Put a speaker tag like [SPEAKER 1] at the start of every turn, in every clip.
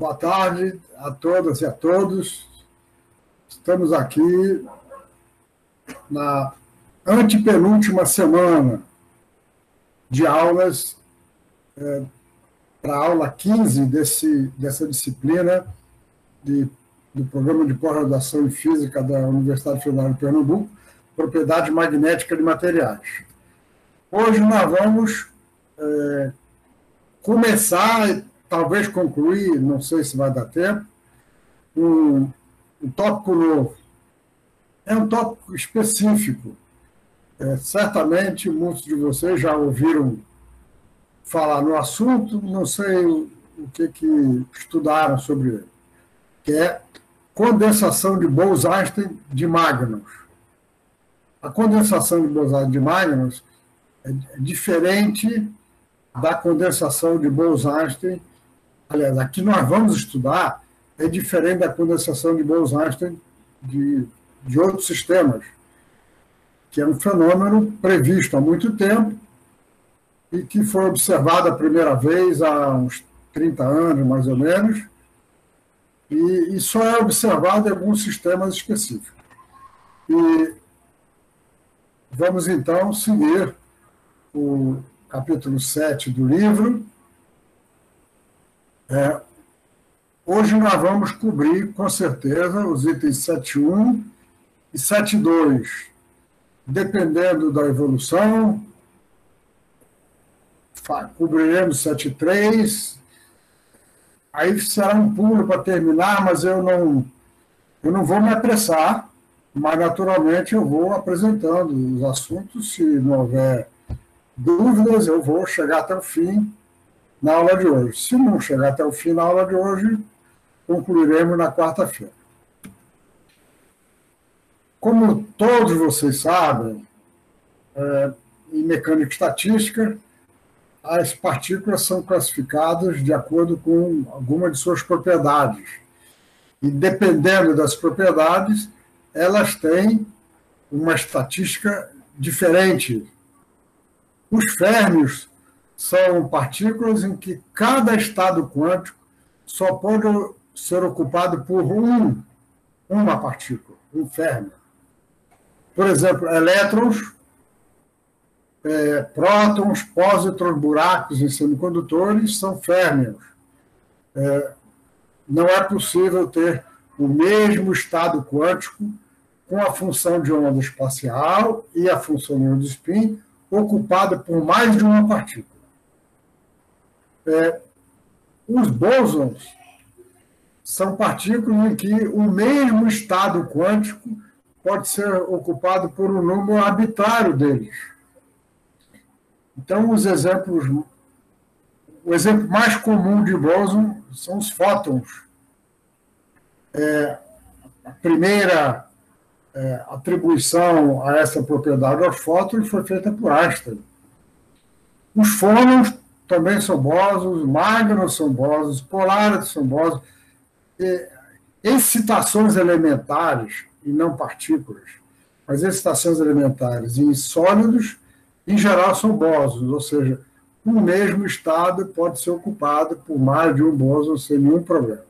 [SPEAKER 1] Boa tarde a todas e a todos. Estamos aqui na antepenúltima semana de aulas é, para a aula 15 desse, dessa disciplina de, do Programa de Pós-Graduação em Física da Universidade Federal de Pernambuco, Propriedade Magnética de Materiais. Hoje nós vamos é, começar talvez concluir, não sei se vai dar tempo, um, um tópico novo. É um tópico específico. É, certamente muitos de vocês já ouviram falar no assunto, não sei o, que, que estudaram sobre ele, que é condensação de Bose-Einstein de Magnus. A condensação de Bose-Einstein de Magnus é diferente da condensação de Bose-Einstein aliás, aqui nós vamos estudar, é diferente da condensação de Bose-Einstein de, de outros sistemas, que é um fenômeno previsto há muito tempo e que foi observado a primeira vez há uns 30 anos, mais ou menos, e, e só é observado em alguns sistemas específicos. E vamos então seguir o capítulo 7 do livro, é, hoje nós vamos cobrir, com certeza, os itens 7.1 e 7.2. Dependendo da evolução, cobriremos 7.3. Aí será um pulo para terminar, mas eu não, eu não vou me apressar, mas naturalmente eu vou apresentando os assuntos. Se não houver dúvidas, eu vou chegar até o fim na aula de hoje. Se não chegar até o fim da aula de hoje, concluiremos na quarta-feira. Como todos vocês sabem, é, em mecânica estatística, as partículas são classificadas de acordo com alguma de suas propriedades. E dependendo das propriedades, elas têm uma estatística diferente. Os férmios são partículas em que cada estado quântico só pode ser ocupado por um, uma partícula, um férmio. Por exemplo, elétrons, é, prótons, pósitrons, buracos em semicondutores são férmios. É, não é possível ter o mesmo estado quântico com a função de onda espacial e a função de onda spin ocupada por mais de uma partícula. É, os bósons são partículas em que o mesmo estado quântico pode ser ocupado por um número arbitrário deles. Então, os exemplos, o exemplo mais comum de bóson são os fótons. É, a primeira é, atribuição a essa propriedade aos fótons foi feita por Einstein. Os fônons também são bosos, magnos são bosos, polares são bosos. Excitações elementares, e não partículas, mas excitações elementares em sólidos, em geral, são bosos, ou seja, o mesmo estado pode ser ocupado por mais de um bóson sem nenhum problema.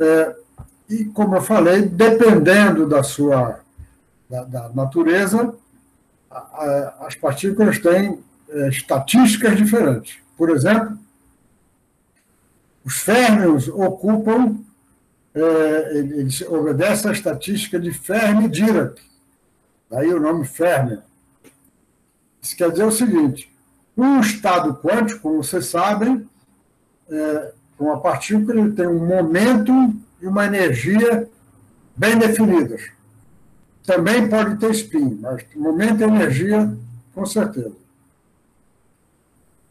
[SPEAKER 1] É, e, como eu falei, dependendo da sua da, da natureza, a, a, as partículas têm é, estatísticas diferentes. Por exemplo, os férmios ocupam, é, eles obedecem à estatística de Fermi-Dirac, daí o nome férmio. Isso quer dizer o seguinte: um estado quântico, como vocês sabem, é, uma partícula ele tem um momento e uma energia bem definidas. Também pode ter spin, mas momento e energia, com certeza.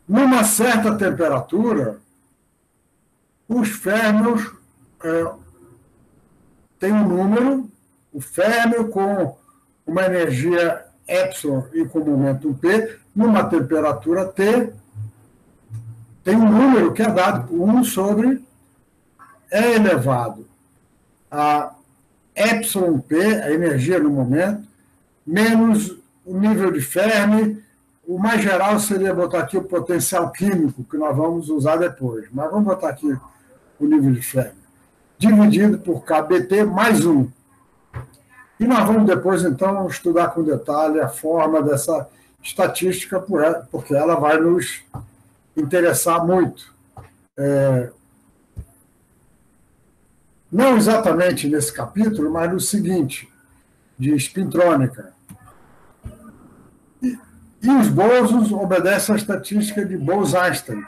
[SPEAKER 1] Numa certa temperatura, os férmios é, têm um número, o férmio com uma energia epsilon e com momento P, numa temperatura T, tem um número que é dado por 1 sobre é elevado a epsilon P, a energia no momento, menos o nível de Fermi o mais geral seria botar aqui o potencial químico, que nós vamos usar depois. Mas vamos botar aqui o nível de ferro, dividido por KBT mais um. E nós vamos depois, então, estudar com detalhe a forma dessa estatística, porque ela vai nos interessar muito. É, não exatamente nesse capítulo, mas no seguinte, de espintrônica. E, os bosos obedecem à estatística de Bose-Einstein.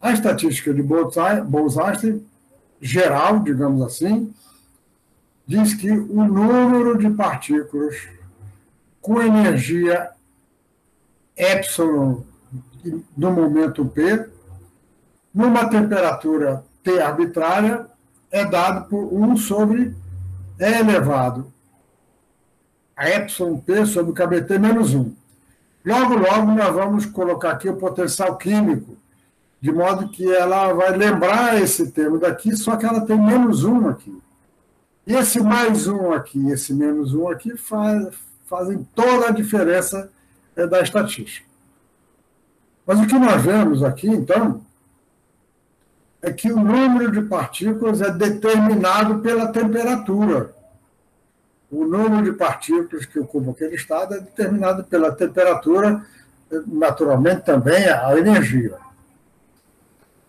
[SPEAKER 1] A estatística de Bose-Einstein, geral, digamos assim, diz que o número de partículas com energia epsilon no momento P, numa temperatura T arbitrária, é dado por 1 sobre E elevado a epsilon P sobre KBT menos 1. Logo, logo, nós vamos colocar aqui o potencial químico, de modo que ela vai lembrar esse termo daqui, só que ela tem menos 1 aqui. E esse mais 1 aqui, esse menos 1 aqui, faz, fazem toda a diferença é, da estatística. Mas o que nós vemos aqui, então, é que o número de partículas é determinado pela temperatura. O número de partículas que ocupam aquele estado é determinado pela temperatura, naturalmente também a energia.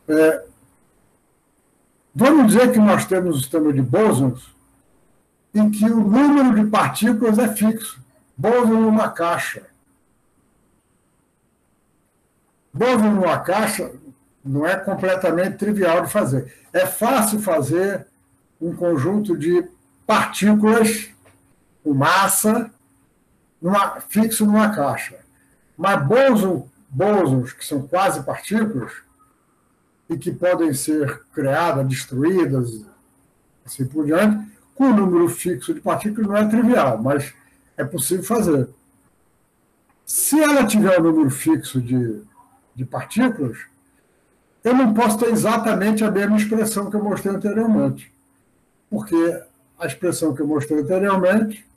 [SPEAKER 1] É, vamos dizer que nós temos o sistema de bósons em que o número de partículas é fixo. Bóson numa caixa. Bóson numa caixa não é completamente trivial de fazer. É fácil fazer um conjunto de partículas com massa numa, fixo numa caixa. Mas bóson, bósons, que são quase partículas, e que podem ser criadas, destruídas, assim por diante, com o número fixo de partículas não é trivial, mas é possível fazer. Se ela tiver o um número fixo de, de partículas, eu não posso ter exatamente a mesma expressão que eu mostrei anteriormente. Porque a expressão que eu mostrei anteriormente,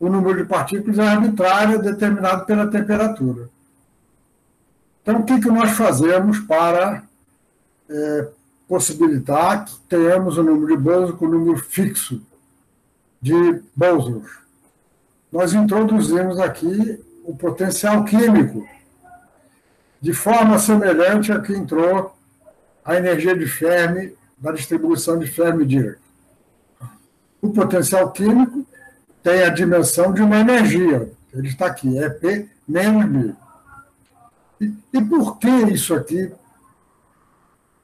[SPEAKER 1] o número de partículas é arbitrário, determinado pela temperatura. Então, o que, que nós fazemos para é, possibilitar que tenhamos o um número de bósons com um número fixo de bósons? Nós introduzimos aqui o potencial químico de forma semelhante a que entrou a energia de Fermi da distribuição de Fermi-Dirac. O potencial químico tem a dimensão de uma energia, ele está aqui, é P menos B. E, e por que isso aqui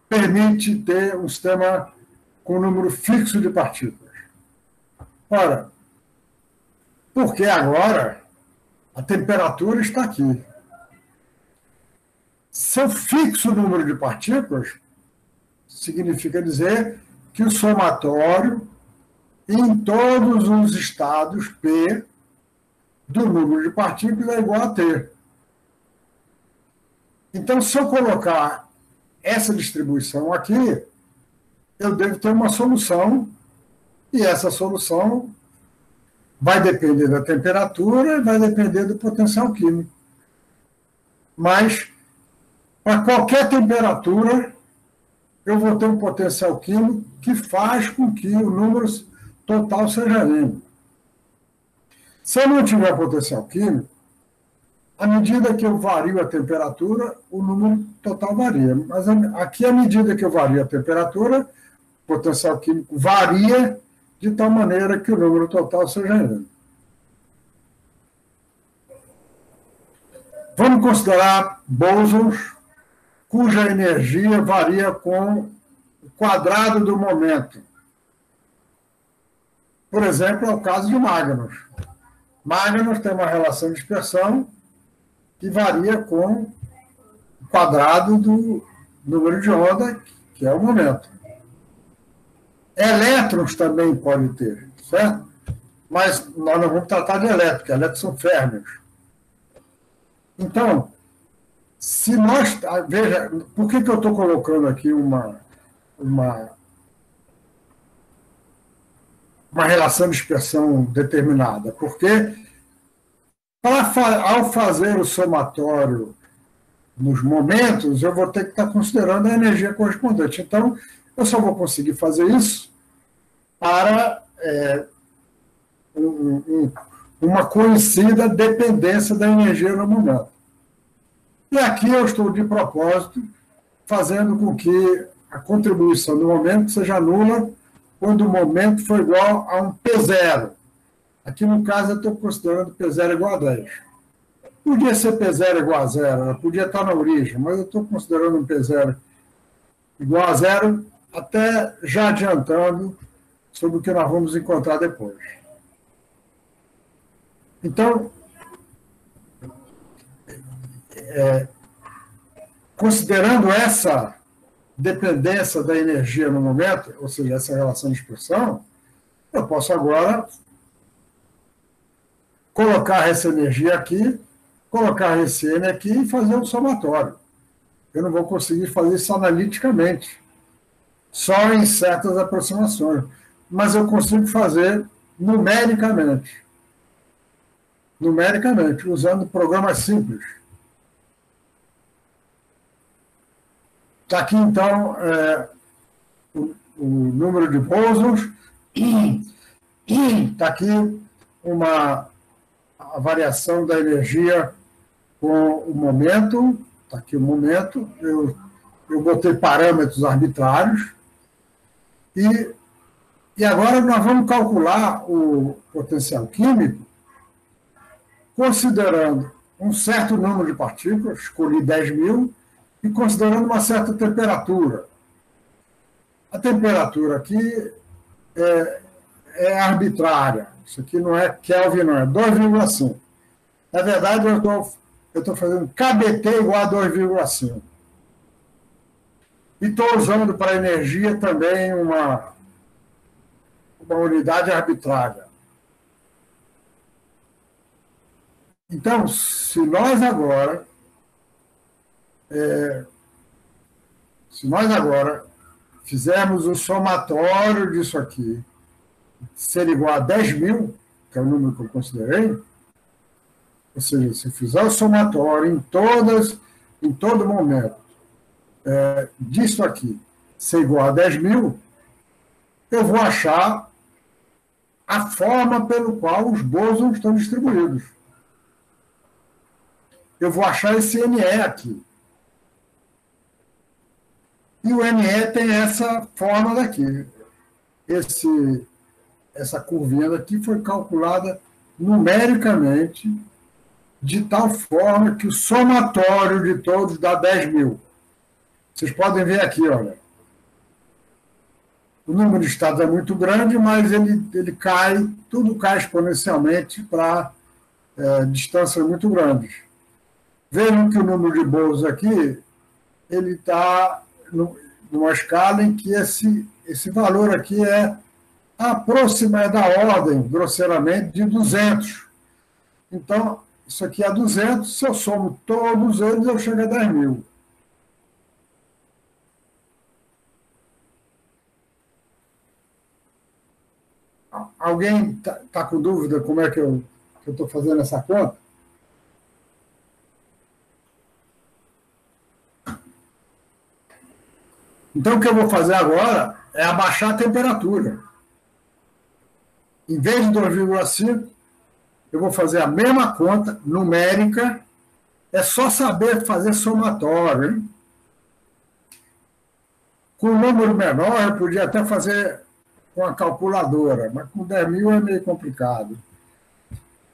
[SPEAKER 1] permite ter um sistema com número fixo de partículas? Ora, porque agora a temperatura está aqui. Se eu fixo o número de partículas, significa dizer que o somatório em todos os estados P do número de partículas é igual a T. Então, se eu colocar essa distribuição aqui, eu devo ter uma solução, e essa solução vai depender da temperatura, vai depender do potencial químico. Mas para qualquer temperatura, eu vou ter um potencial químico que faz com que o número total seja M. Se eu não tiver potencial químico, à medida que eu vario a temperatura, o número total varia. Mas aqui, à medida que eu vario a temperatura, o potencial químico varia de tal maneira que o número total seja N. Vamos considerar bósons cuja energia varia com o quadrado do momento. Por exemplo, é o caso de Magnus. Magnus tem uma relação de dispersão que varia com o quadrado do número de onda, que é o momento. Elétrons também pode ter, certo? Mas nós não vamos tratar de elétrons, elétrons são férmios. Então, se nós. Ah, veja, por que, que eu estou colocando aqui uma, uma, uma relação de expressão determinada? Porque para, ao fazer o somatório nos momentos, eu vou ter que estar considerando a energia correspondente. Então, eu só vou conseguir fazer isso para é, um, um, uma conhecida dependência da energia no momento. E aqui eu estou, de propósito, fazendo com que a contribuição do momento seja nula quando o momento for igual a um P0. Aqui, no caso, eu estou considerando P0 igual a 10. Podia ser P0 igual a zero, podia estar na origem, mas eu estou considerando um P0 igual a zero, até já adiantando sobre o que nós vamos encontrar depois. Então, é, considerando essa dependência da energia no momento, ou seja, essa relação de expressão, eu posso agora colocar essa energia aqui, colocar esse N aqui e fazer um somatório. Eu não vou conseguir fazer isso analiticamente, só em certas aproximações, mas eu consigo fazer numericamente. Numericamente, usando programas simples. Está aqui, então, é, o, o, número de bosons. Está aqui uma a variação da energia com o momento. Está aqui o momento. Eu, eu botei parâmetros arbitrários. E, e agora nós vamos calcular o potencial químico considerando um certo número de partículas, escolhi 10 mil, e considerando uma certa temperatura. A temperatura aqui é, é arbitrária. Isso aqui não é Kelvin, não, é 2,5. Na verdade, eu estou fazendo KBT igual a 2,5. E estou usando para energia também uma, uma unidade arbitrária. Então, se nós agora é, se nós agora fizermos o somatório disso aqui, ser igual a 10 mil, que é o número que eu considerei, ou seja, se fizer o somatório em todas, em todo momento, é, disso aqui ser igual a 10 mil, eu vou achar a forma pelo qual os bosons estão distribuídos. Eu vou achar esse NE aqui. E o ME tem essa forma daqui. Esse, essa curvinha daqui foi calculada numericamente de tal forma que o somatório de todos dá 10 mil. Vocês podem ver aqui, olha. O número de estados é muito grande, mas ele, ele cai, tudo cai exponencialmente para é, distâncias muito grandes. Vejam que o número de bolos aqui, ele está numa escala em que esse, esse valor aqui é aproxima é da ordem, grosseiramente, de 200. Então, isso aqui é 200, se eu somo todos eles, eu chego a 10 mil. Alguém está tá com dúvida como é que eu estou fazendo essa conta? Então, o que eu vou fazer agora é abaixar a temperatura. Em vez de 2,5, eu vou fazer a mesma conta numérica. É só saber fazer somatório. Hein? Com um número menor, eu podia até fazer com a calculadora, mas com 10 mil é meio complicado.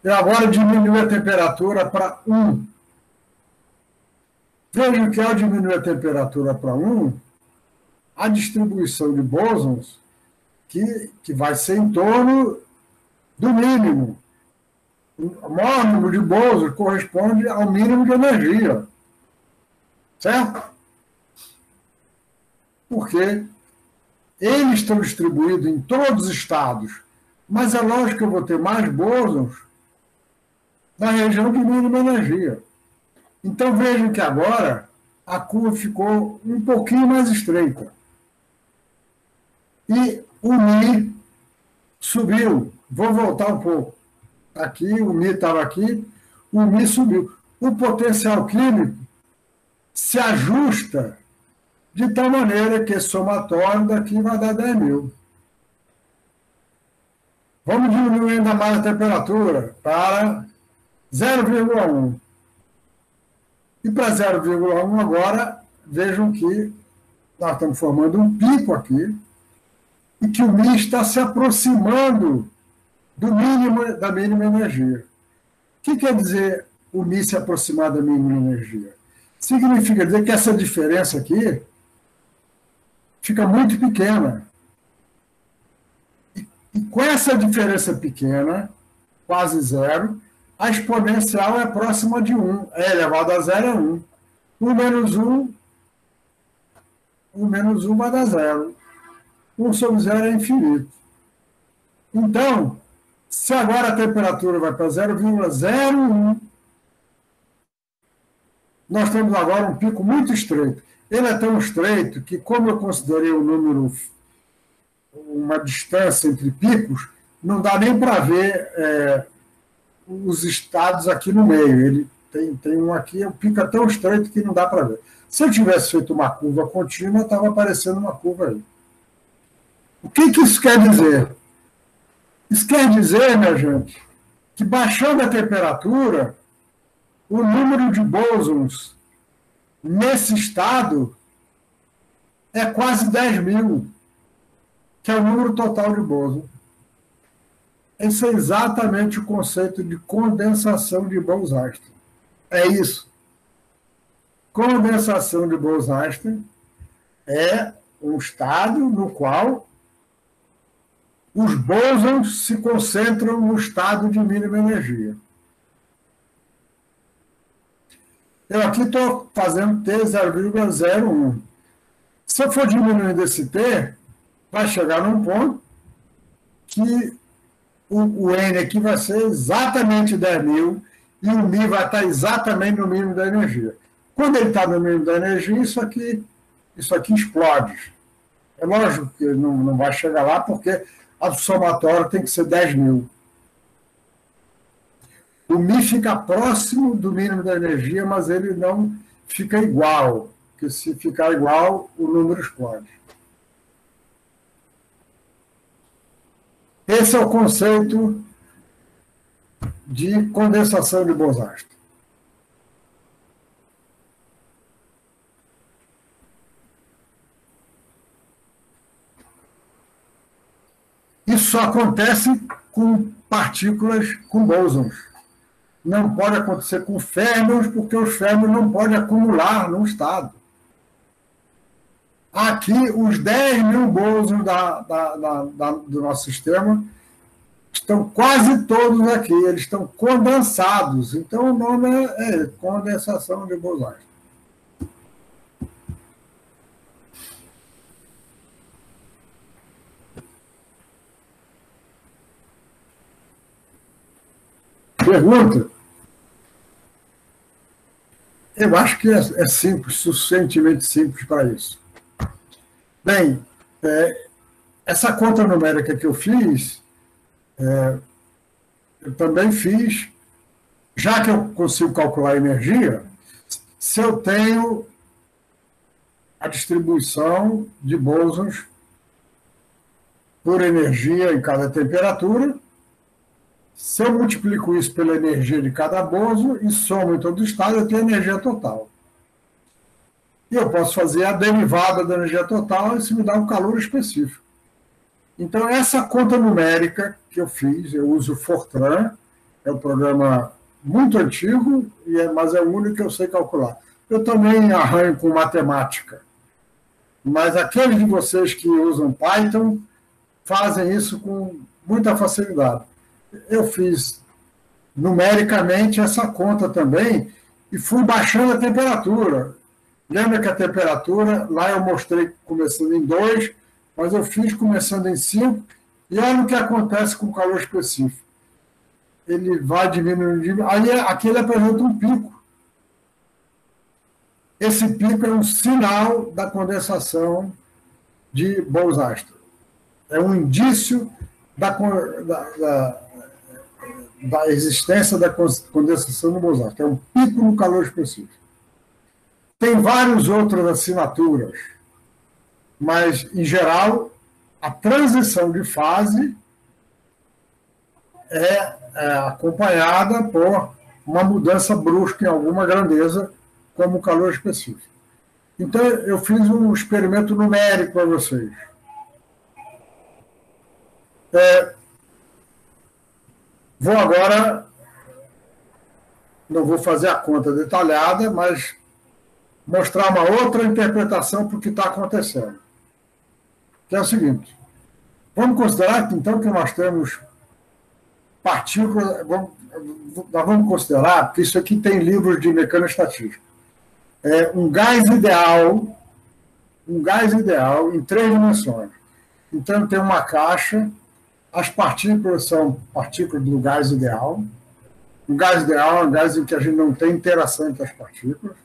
[SPEAKER 1] Eu agora diminuo a temperatura para 1. Vejam que ao diminuir a temperatura para 1, a distribuição de bósons, que, que vai ser em torno do mínimo. O maior número de bósons corresponde ao mínimo de energia. Certo? Porque eles estão distribuídos em todos os estados, mas é lógico que eu vou ter mais bósons na região de mínima energia. Então vejam que agora a curva ficou um pouquinho mais estreita. E o Mi subiu. Vou voltar um pouco. Aqui, o Mi estava aqui, o Mi subiu. O potencial químico se ajusta de tal maneira que somatório daqui vai dar 10 mil. Vamos diminuir ainda mais a temperatura para 0,1. E para 0,1 agora, vejam que nós estamos formando um pico aqui, e que o Mi está se aproximando do mínimo da mínima energia. O que quer dizer o Mi se aproximar da mínima energia? Significa dizer que essa diferença aqui fica muito pequena. E, e com essa diferença pequena, quase zero, a exponencial é próxima de 1. É elevado a zero é 1. O menos 1, o menos 1 vai dar zero. 1 sobre zero é infinito. Então, se agora a temperatura vai para 0,01, nós temos agora um pico muito estreito. Ele é tão estreito que, como eu considerei o número, uma distância entre picos, não dá nem para ver é, os estados aqui no meio. Ele tem, tem um aqui, o pico é tão estreito que não dá para ver. Se eu tivesse feito uma curva contínua, estava aparecendo uma curva aí. O que, que isso quer dizer? Isso quer dizer, minha gente, que baixando a temperatura, o número de bósons nesse estado é quase 10 mil, que é o número total de bósons. Esse é exatamente o conceito de condensação de Bose-Einstein. É isso. Condensação de Bose-Einstein é um estado no qual os bósons se concentram no estado de mínima energia. Eu aqui estou fazendo T 0,01. Se eu for diminuindo esse T, vai chegar num ponto que o, o N aqui vai ser exatamente 10 mil e o Mi vai estar exatamente no mínimo da energia. Quando ele está no mínimo da energia, isso aqui, isso aqui explode. É lógico que não, não vai chegar lá, porque a somatória tem que ser 10 mil. O Mi fica próximo do mínimo da energia, mas ele não fica igual, porque se ficar igual, o número explode. Esse é o conceito de condensação de Bose-Einstein. Isso só acontece com partículas com bósons. Não pode acontecer com férmions, porque os férmions não podem acumular num estado. Aqui, os 10 mil bósons da, da, da, do nosso sistema estão quase todos aqui, eles estão condensados. Então, o nome é, é condensação de bosões. Pergunta? Eu acho que é, é simples, suficientemente simples para isso. Bem, é, essa conta numérica que eu fiz, é, eu também fiz, já que eu consigo calcular a energia, se eu tenho a distribuição de bósons por energia em cada temperatura, se eu multiplico isso pela energia de cada bozo e somo em todo o estado, eu tenho energia total. E eu posso fazer a derivada da energia total e isso me dá um calor específico. Então, essa conta numérica que eu fiz, eu uso o Fortran, é um programa muito antigo, é, mas é o único que eu sei calcular. Eu também arranho com matemática, mas aqueles de vocês que usam Python fazem isso com muita facilidade eu fiz numericamente essa conta também e fui baixando a temperatura. Lembra que a temperatura, lá eu mostrei começando em 2, mas eu fiz começando em 5, e olha o que acontece com o calor específico. Ele vai diminuindo, aí aqui ele apresenta um pico. Esse pico é um sinal da condensação de Bose-Einstein. É um indício da, da, da da existência da condensação no Mozart. É um pico no calor específico. Tem várias outras assinaturas, mas, em geral, a transição de fase é, é acompanhada por uma mudança brusca em alguma grandeza, como o calor específico. Então, eu fiz um experimento numérico para vocês. É, vou agora, não vou fazer a conta detalhada, mas mostrar uma outra interpretação para o que está acontecendo. Que é o seguinte: vamos considerar então que nós temos partículas. Vamos, nós vamos considerar, porque isso aqui tem livros de mecânica estatística. É um gás ideal, um gás ideal em três dimensões. Então tem uma caixa, as partículas são partículas do gás ideal. O gás ideal é um gás em que a gente não tem interação entre as partículas.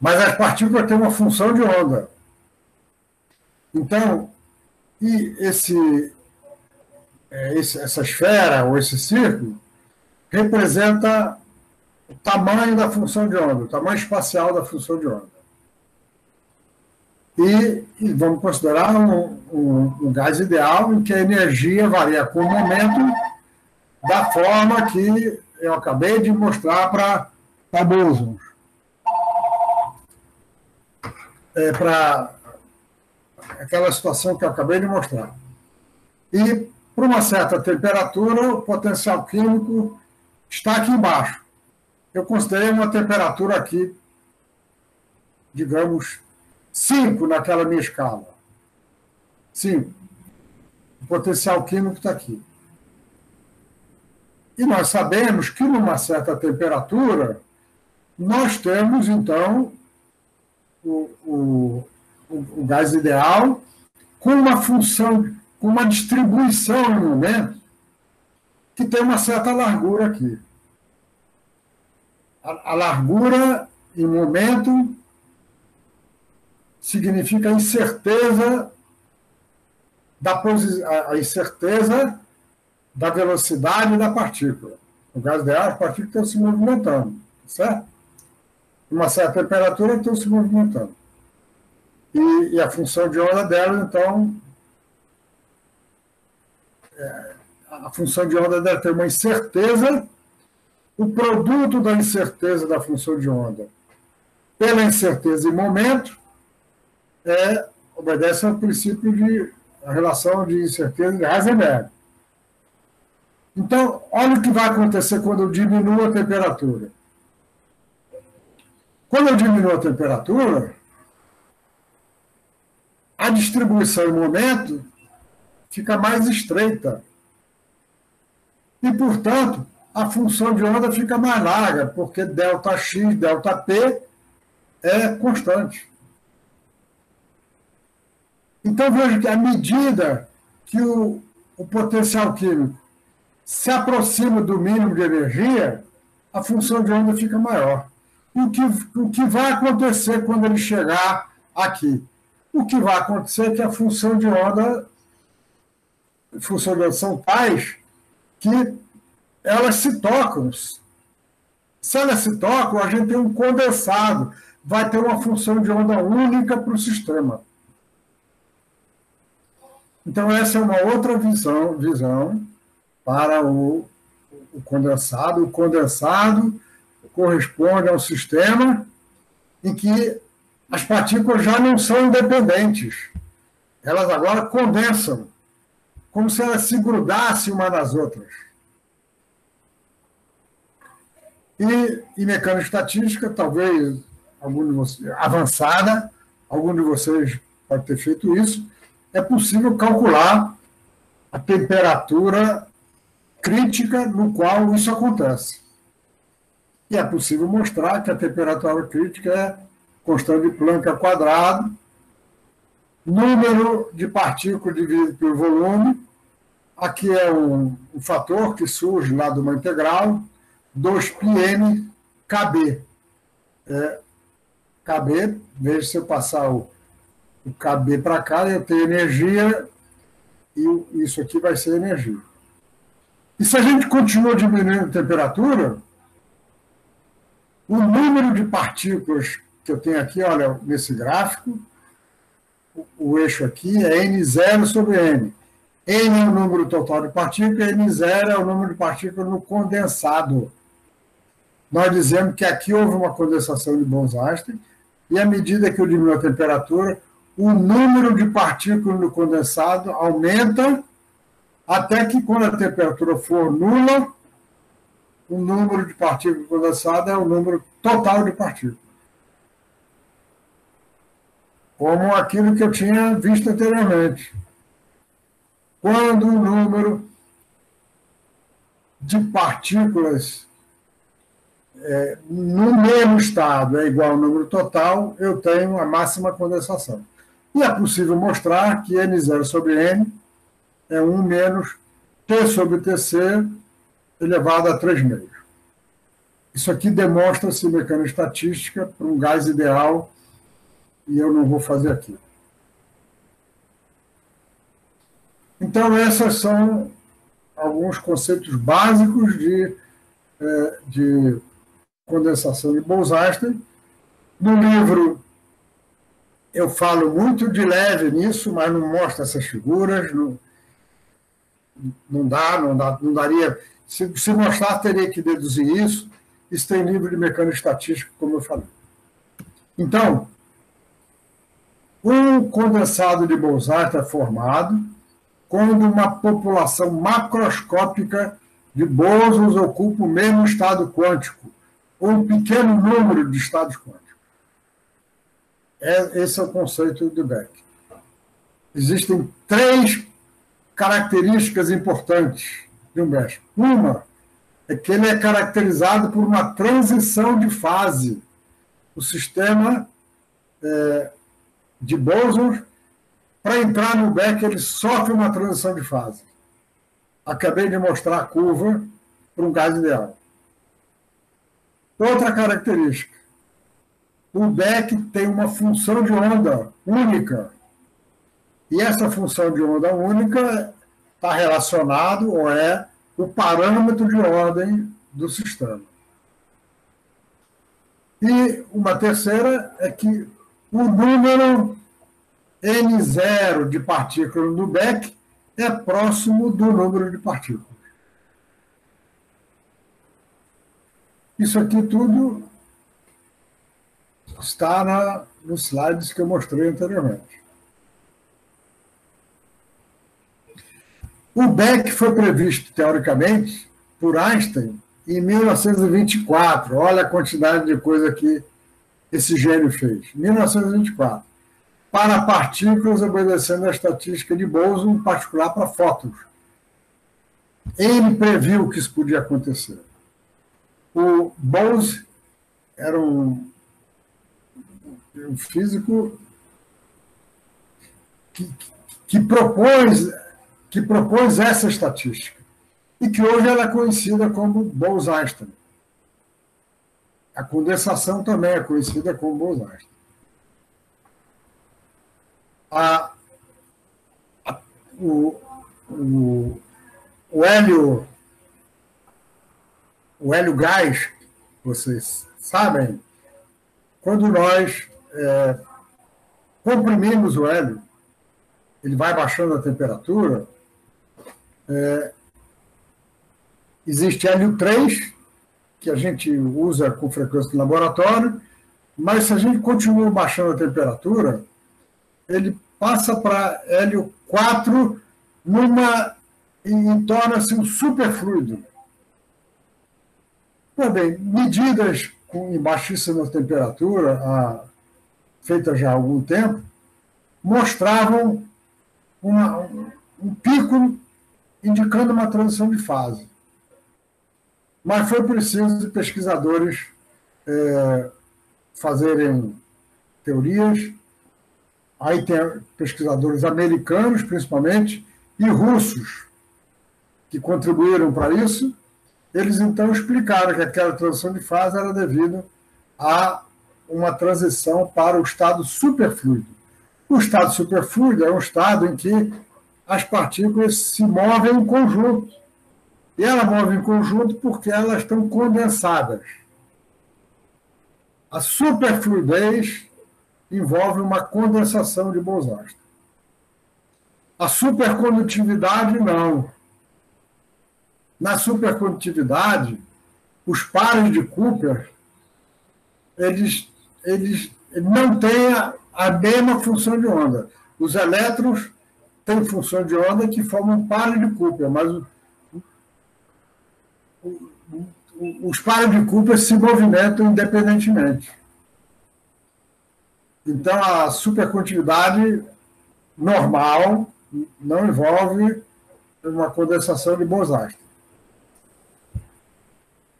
[SPEAKER 1] Mas as partículas têm uma função de onda. Então, e esse, é, esse, essa esfera ou esse círculo representa o tamanho da função de onda, o tamanho espacial da função de onda. E, e vamos considerar um, um, um, gás ideal em que a energia varia com o momento da forma que eu acabei de mostrar para bosons. É, para aquela situação que eu acabei de mostrar. E, para uma certa temperatura, o potencial químico está aqui embaixo. Eu considerei uma temperatura aqui, digamos, 5 naquela minha escala. 5. O potencial químico está aqui. E nós sabemos que, numa certa temperatura, nós temos, então, o, o, o, gás ideal com uma função, com uma distribuição em momento que tem uma certa largura aqui. A, a largura em momento significa a incerteza da a incerteza da velocidade da partícula. No gás ideal, as partículas estão se movimentando, certo? Uma certa temperatura estão se movimentando e, e a função de onda dela, então, é, a função de onda dela tem uma incerteza, o produto da incerteza da função de onda pela incerteza em momento é, obedece ao princípio de relação de incerteza de Heisenberg. Então, olha o que vai acontecer quando eu diminuo a temperatura. Quando eu diminuo a temperatura, a distribuição em momento fica mais estreita. E, portanto, a função de onda fica mais larga, porque ΔX, ΔP é constante. Então, veja que à medida que o, o potencial químico se aproxima do mínimo de energia, a função de onda fica maior. O que, o que vai acontecer quando ele chegar aqui? o que vai acontecer é que a função de onda, função de onda são tais que elas se tocam. Se elas se tocam, a gente tem um condensado, vai ter uma função de onda única para o sistema. Então, essa é uma outra visão, visão para o, o condensado. O condensado corresponde ao sistema em que as partículas já não são independentes. Elas agora condensam, como se elas se grudassem uma nas outras. E em mecânica estatística, talvez algum de vocês, avançada, algum de vocês pode ter feito isso, é possível calcular a temperatura crítica no qual isso acontece. E é possível mostrar que a temperatura crítica é constante de Planck quadrado, número de partículas dividido pelo volume, aqui é um fator que surge lá de uma integral, 2πn KB. É, KB, veja se eu passar o, o KB para cá, eu tenho energia, e isso aqui vai ser energia. E se a gente continua diminuindo a temperatura, o número de partículas que eu tenho aqui, olha, nesse gráfico, o, o eixo aqui é N0 sobre N. N é o número total de partículas, N0 é o número de partículas no condensado. Nós dizemos que aqui houve uma condensação de Bose-Einstein, e à medida que eu diminuo a temperatura, o número de partículas no condensado aumenta até que, quando a temperatura for nula, o número de partículas condensadas é o número total de partículas. Como aquilo que eu tinha visto anteriormente. Quando o número de partículas é, no mesmo estado é igual ao número total, eu tenho a máxima condensação. E é possível mostrar que N0 sobre N é 1 menos T sobre TC elevado a 3 meios. Isso aqui demonstra-se mecânica estatística para um gás ideal e eu não vou fazer aqui. Então, esses são alguns conceitos básicos de, é, de condensação de Bose-Einstein. No livro eu falo muito de leve nisso, mas não mostro essas figuras, não, não dá, não dá, não daria. Se, se mostrar, teria que deduzir isso. Isso tem livro de mecânica estatística, como eu falei. Então, um condensado de Bose-Einstein é formado quando uma população macroscópica de bósons ocupa o mesmo estado quântico, ou um pequeno número de estados quânticos. É, esse é o conceito de Beck. Existem três características importantes de um Beck. Uma é que ele é caracterizado por uma transição de fase. O sistema é, de bósons, para entrar no Beck, ele sofre uma transição de fase. Acabei de mostrar a curva para um gás ideal. Outra característica o Beck tem uma função de onda única. E essa função de onda única está relacionado ou é o parâmetro de ordem do sistema. E uma terceira é que o número N0 de partículas do Beck é próximo do número de partículas. Isso aqui tudo está na, nos slides que eu mostrei anteriormente. O Beck foi previsto, teoricamente, por Einstein em 1924. Olha a quantidade de coisa que esse gênio fez. 1924. Para partículas obedecendo à estatística de Bose, em particular para fótons. Ele previu que isso podia acontecer. O Bose era um um físico que, que, propôs, que propôs essa estatística e que hoje ela é conhecida como Bose-Einstein. A condensação também é conhecida como Bose-Einstein. A, a, o, o, o hélio o hélio gás, vocês sabem, quando nós é, comprimimos o hélio, ele vai baixando a temperatura, é, existe hélio 3, que a gente usa com frequência no laboratório, mas se a gente continua baixando a temperatura, ele passa para hélio 4 numa, e, torna-se um superfluido. Bem, medidas com, em baixíssima temperatura, a, feitas já há algum tempo, mostravam uma, um pico indicando uma transição de fase. Mas foi preciso pesquisadores é, fazerem teorias, aí tem pesquisadores americanos, principalmente, e russos, que contribuíram para isso. Eles então explicaram que aquela transição de fase era devido a uma transição para o estado superfluido. O estado superfluido é um estado em que as partículas se movem em conjunto. E elas movem em conjunto porque elas estão condensadas. A superfluidez envolve uma condensação de Bose-Einstein. A supercondutividade, não. Na supercondutividade, os pares de Cooper, eles, eles não têm a, a mesma função de onda. Os elétrons têm função de onda que formam pares de Cooper, mas o, o, os pares de Cooper se movimentam independentemente. Então, a supercondutividade normal não envolve uma condensação de Bose-Einstein.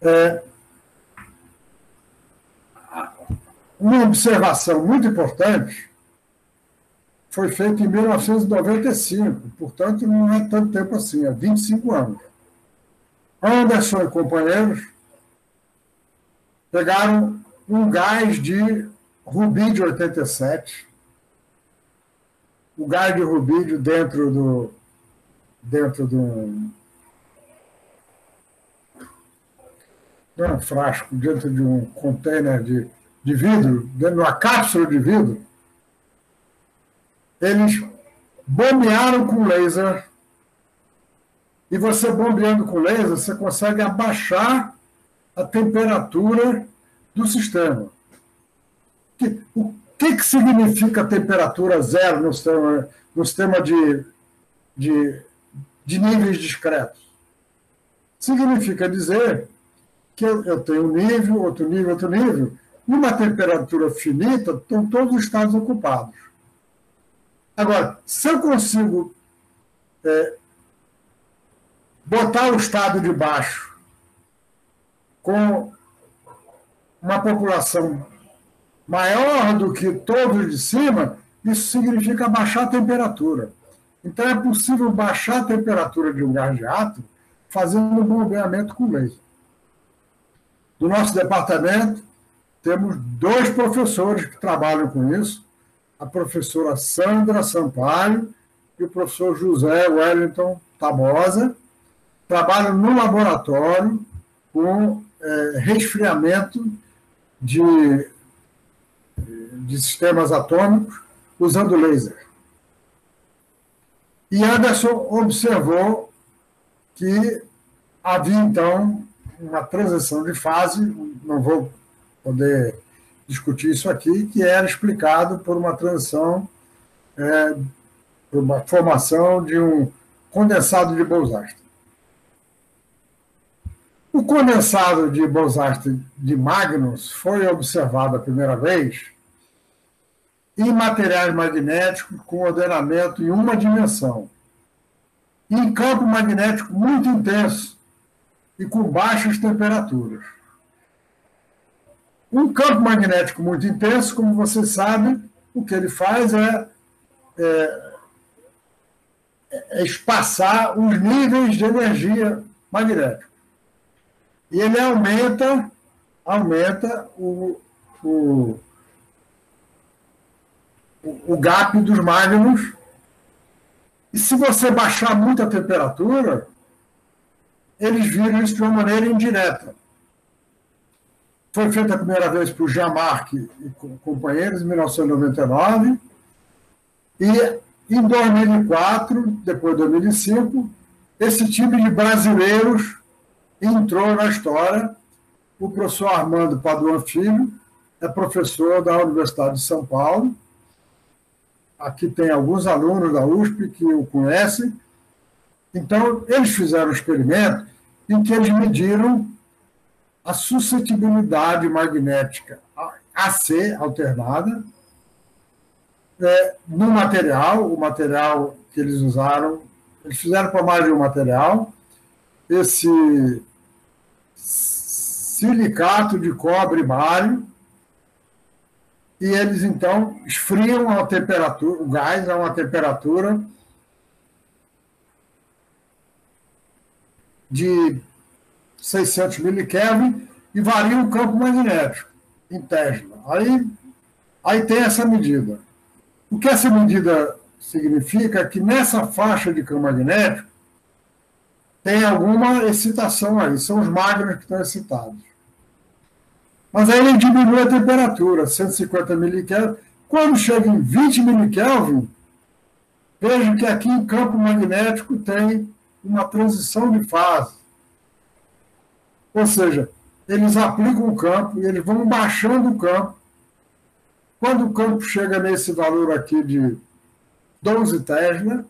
[SPEAKER 1] É, uma observação muito importante foi feita em 1995, portanto, não é tanto tempo assim, é 25 anos. Anderson e companheiros pegaram um gás de rubídio 87, o gás de rubídio dentro do dentro não é um frasco, dentro de um container de, de vidro, dentro de uma cápsula de vidro, eles bombearam com laser. E você bombeando com laser, você consegue abaixar a temperatura do sistema. O que, que significa temperatura zero no sistema, no sistema de, de, de níveis discretos? Significa dizer que eu, tenho um nível, outro nível, outro nível. Numa temperatura finita, estão todos os estados ocupados. Agora, se eu consigo é, botar o estado de baixo com uma população maior do que todos de cima, isso significa baixar a temperatura. Então é possível baixar a temperatura de um gás de átomo fazendo um bombeamento com laser. Do nosso departamento, temos dois professores que trabalham com isso, a professora Sandra Sampaio e o professor José Wellington Tabosa, trabalham no laboratório com é, resfriamento de, de sistemas atômicos usando laser. E Anderson observou que havia, então, uma transição de fase, não vou poder discutir isso aqui, que era explicado por uma transição, é, por uma formação de um condensado de Bose-Einstein. O condensado de Bose-Einstein de Magnus foi observado a primeira vez em materiais magnéticos com ordenamento em uma dimensão, em campo magnético muito intenso e com baixas temperaturas. Um campo magnético muito intenso, como você sabe, o que ele faz é, é, é espaçar os níveis de energia magnética. E ele aumenta, aumenta o, o, o gap dos magnons. E se você baixar muito a temperatura, eles viram isso de uma maneira indireta. Foi feita a primeira vez por Jean-Marc e companheiros em 1999. E em 2004, depois de 2005, esse time de brasileiros entrou na história. O professor Armando Paduan Filho é professor da Universidade de São Paulo. Aqui tem alguns alunos da USP que o conhecem. Então, eles fizeram um experimento em que eles mediram a suscetibilidade magnética AC alternada é, no material, o material que eles usaram, eles fizeram para mais de um material, esse silicato de cobre bário, e eles então esfriam a temperatura, o gás a uma temperatura de 600 milikelvin e varia o campo magnético em Tesla. Aí, aí tem essa medida. O que essa medida significa é que nessa faixa de campo magnético tem alguma excitação aí, são os magnos que estão excitados. Mas aí ele diminui a temperatura, 150 milikelvin. Quando chega em 20 milikelvin, veja que aqui o campo magnético tem uma transição de fase. Ou seja, eles aplicam o campo e eles vão baixando o campo. Quando o campo chega nesse valor aqui de 12 Tesla,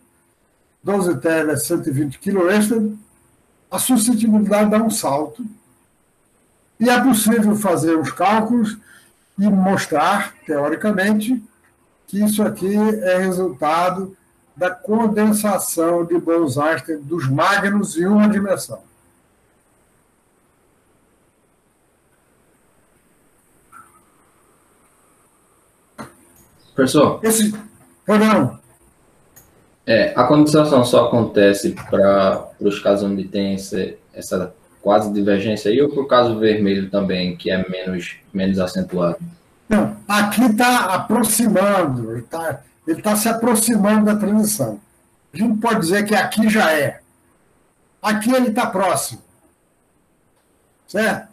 [SPEAKER 1] 12 Tesla é 120 kW, a suscetibilidade dá um salto. E é possível fazer os cálculos e mostrar, teoricamente, que isso aqui é resultado da condensação de Bose-Einstein dos magnos em uma dimensão.
[SPEAKER 2] Professor?
[SPEAKER 1] Esse... Não.
[SPEAKER 2] É, a condensação só acontece para os casos onde tem esse, essa quase divergência aí, ou para o caso vermelho também, que é menos, menos acentuado?
[SPEAKER 1] Não, aqui está aproximando, ele está ele tá se aproximando da transição. A gente pode dizer que aqui já é. Aqui ele está próximo. Certo?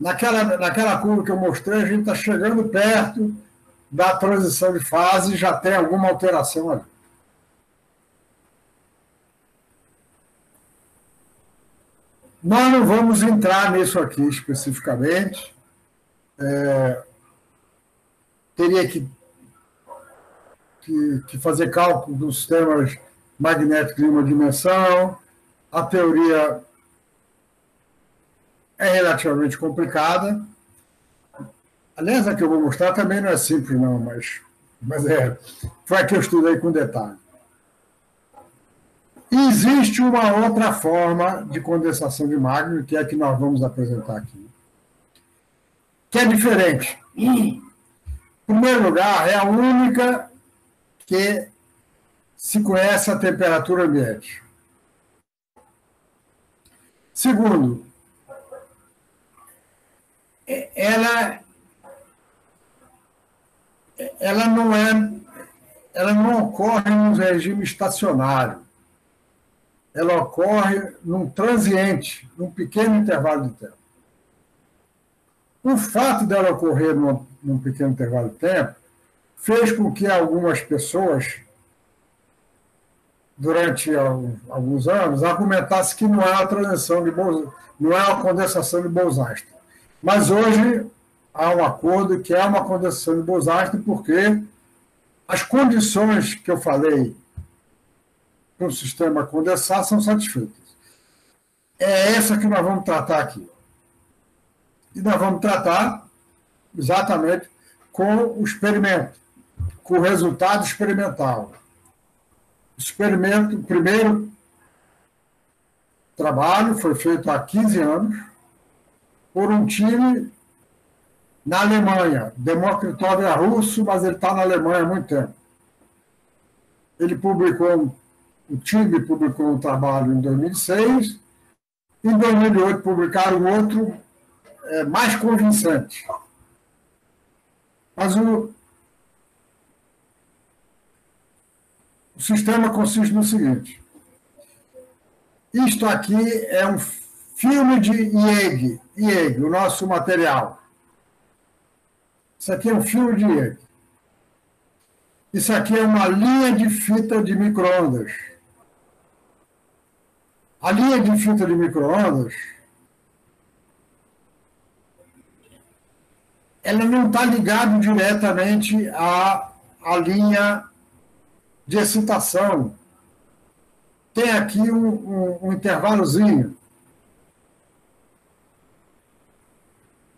[SPEAKER 1] Naquela, naquela curva que eu mostrei, a gente está chegando perto da transição de fase já tem alguma alteração ali. Nós não vamos entrar nisso aqui especificamente. É, teria que, que, que, fazer cálculo dos sistemas magnéticos em uma dimensão. A teoria é relativamente complicada. Aliás, a que eu vou mostrar também não é simples, não, mas, mas é, foi a que eu estudei com detalhe. Existe uma outra forma de condensação de magno, que é a que nós vamos apresentar aqui, que é diferente. Em primeiro lugar, é a única que se conhece a temperatura ambiente. Segundo, ela ela não é, ela não ocorre num regime estacionário. Ela ocorre num transiente, num pequeno intervalo de tempo. O fato dela ocorrer num, num pequeno intervalo de tempo fez com que algumas pessoas, durante alguns anos, argumentassem que não é uma transição de não é uma condensação de Bose-Einstein. Mas hoje há um acordo que é uma condensação de Bose-Einstein, porque as condições que eu falei para o sistema condensar são satisfeitas. É essa que nós vamos tratar aqui. E nós vamos tratar exatamente com o experimento, com o resultado experimental. Experimento, o primeiro trabalho foi feito há 15 anos por um time na Alemanha. Demokritov é russo, mas ele está na Alemanha há muito tempo. Ele publicou, o time publicou um trabalho em 2006, em 2008 publicaram outro é, mais convincente. Mas o, o sistema consiste no seguinte: isto aqui é um filme de IEG, IEG, o nosso material. Isso aqui é um fio de. Isso aqui é uma linha de fita de microondas. A linha de fita de microondas ela não está ligada diretamente à, à linha de excitação. Tem aqui um, um, um intervalozinho.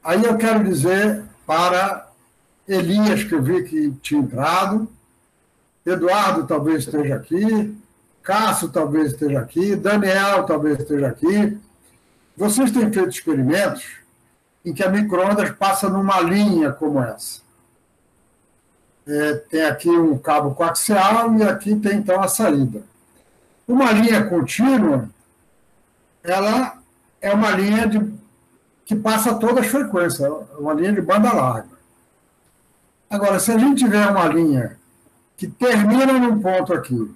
[SPEAKER 1] Aí eu quero dizer para Elias, que eu vi que tinha entrado, Eduardo talvez esteja aqui, Cássio talvez esteja aqui, Daniel talvez esteja aqui. Vocês têm feito experimentos em que a microondas passa numa linha como essa. É, tem aqui um cabo coaxial e aqui tem então a saída. Uma linha contínua, ela é uma linha de, que passa todas as frequências, uma linha de banda larga. Agora, se a gente tiver uma linha que termina num ponto aqui,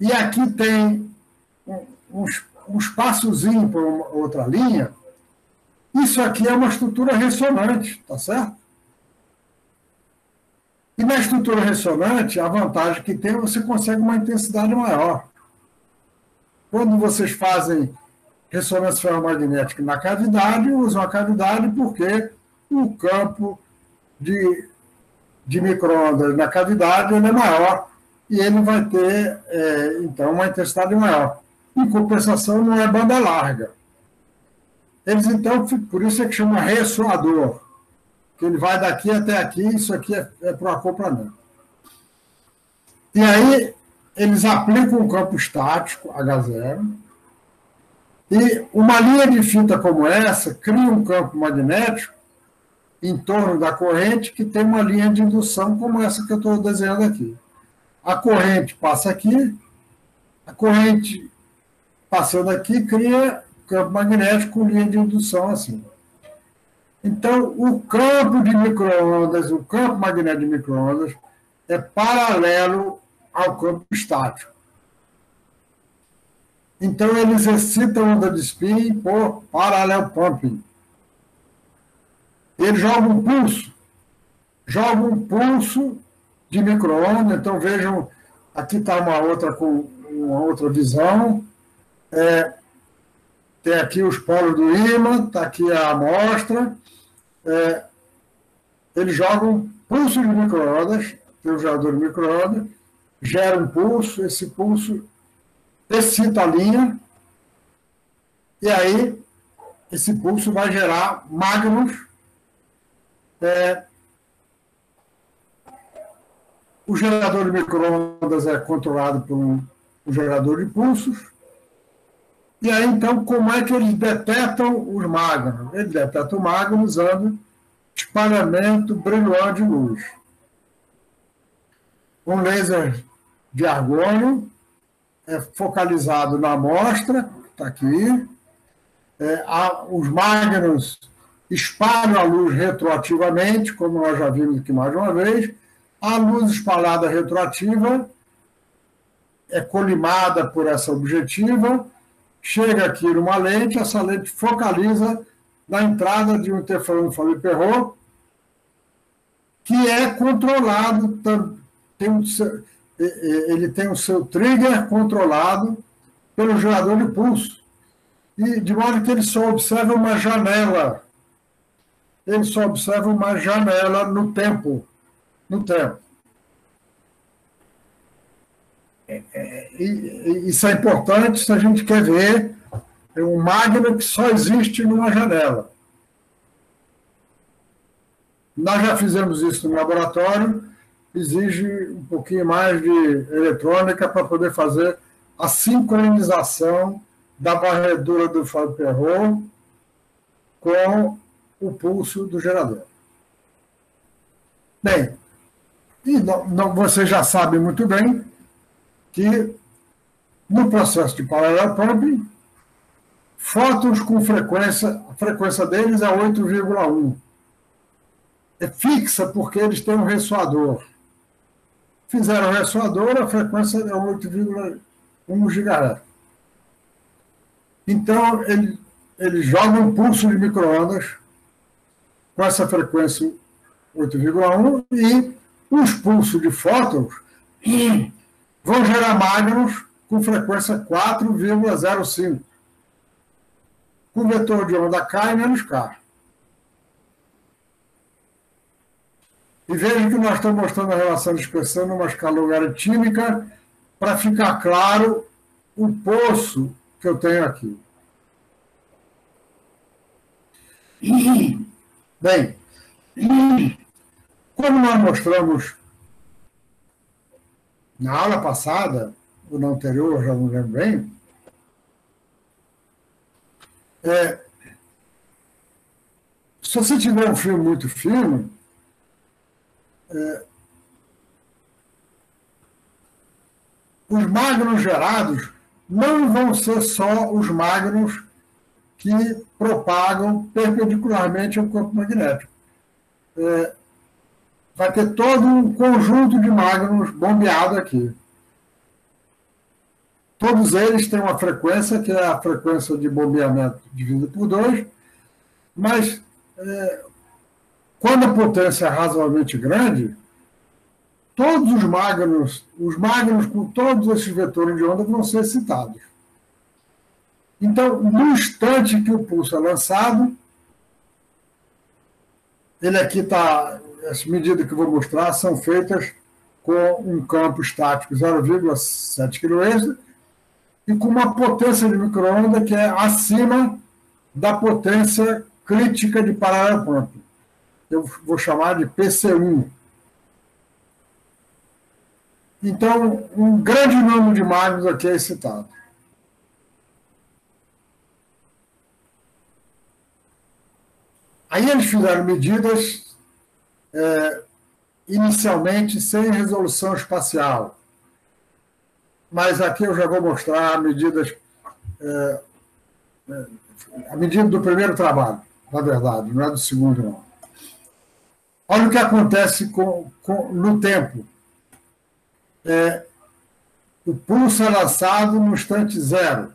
[SPEAKER 1] e aqui tem um, um espaçozinho para outra linha, Isso aqui é uma estrutura ressonante, tá certo? E na estrutura ressonante, a vantagem que tem é você consegue uma intensidade maior. Quando vocês fazem ressonância ferromagnética na cavidade, usam a cavidade porque o campo de, de microondas na cavidade ele é maior e ele vai ter, é, então, uma intensidade maior. Em compensação, não é banda larga. Eles, então, por isso é que chama ressoador, que ele vai daqui até aqui, isso aqui é, é para o acoplamento. E aí, eles aplicam um campo estático, H0, e uma linha de fita como essa cria um campo magnético em torno da corrente que tem uma linha de indução como essa que eu estou desenhando aqui. A corrente passa aqui, a corrente passando aqui cria campo magnético com linha de indução assim. Então, o campo de microondas, o campo magnético de microondas, é paralelo ao campo estático. Então, eles excitam onda de spin por paralelo pumping. Ele joga um pulso, joga um pulso de microondas. Então, vejam, aqui está uma outra com uma outra visão. É, tem aqui os polos do ímã, está aqui a amostra. É, eles jogam pulso de microondas, tem o gerador de microondas, gera um pulso, esse pulso excita a linha, e aí esse pulso vai gerar magnos. É, o gerador de microondas é controlado por um, um gerador de pulsos, e aí, então, como é que eles detectam os magnos? Eles detectam o magno usando espalhamento brilhante de luz. Um laser de argônio é focalizado na amostra, está aqui. É, os magnos espalham a luz retroativamente, como nós já vimos aqui mais uma vez. A luz espalhada retroativa é colimada por essa objetiva chega aqui numa lente, essa lente focaliza na entrada de um interferômetro Fabry-Perot, que é controlado, tem ele tem o seu trigger controlado pelo gerador de pulso, e de modo que ele só observa uma janela, ele só observa uma janela no tempo, no tempo. É, é, isso é importante se a gente quer ver um magno que só existe numa janela. Nós já fizemos isso no laboratório, exige um pouquinho mais de eletrônica para poder fazer a sincronização da varredura do Fábio Perrot com o pulso do gerador. Bem, e não, não, você já sabe muito bem que no processo de parallel pumping, fótons com frequência, a frequência deles é 8,1. É fixa porque eles têm um ressoador. Fizeram o ressoador, a frequência é 8,1 GHz. Então, ele, ele joga um pulso de microondas com essa frequência 8,1 e os pulsos de fótons vão gerar magnos com frequência 4,05. Com vetor de onda K e menos K. E veja que nós estamos mostrando a relação de expressão numa escala logarítmica para ficar claro o poço que eu tenho aqui. Bem, como nós mostramos na aula passada, ou na anterior, já não lembro bem, é, se você tiver um filme muito fino, é, os magnos gerados não vão ser só os magnos que propagam perpendicularmente ao corpo magnético. É, vai ter todo um conjunto de magnos bombeado aqui. Todos eles têm uma frequência, que é a frequência de bombeamento dividida por 2, Mas, é, quando a potência é razoavelmente grande, todos os magnos, os magnos com todos esses vetores de onda vão ser excitados. Então, no instante que o pulso é lançado, ele aqui está, as medidas que eu vou mostrar são feitas com um campo estático 0,7 kHz e com uma potência de microonda que é acima da potência crítica de paralelo pump. Eu vou chamar de PC1. Então, um grande número de magos aqui é excitado. Aí eles fizeram medidas é, inicialmente sem resolução espacial. Mas aqui eu já vou mostrar medidas, é, é, a medida do primeiro trabalho, na verdade, não é do segundo, não. Olha o que acontece com, com no tempo. É, o pulso é lançado no instante zero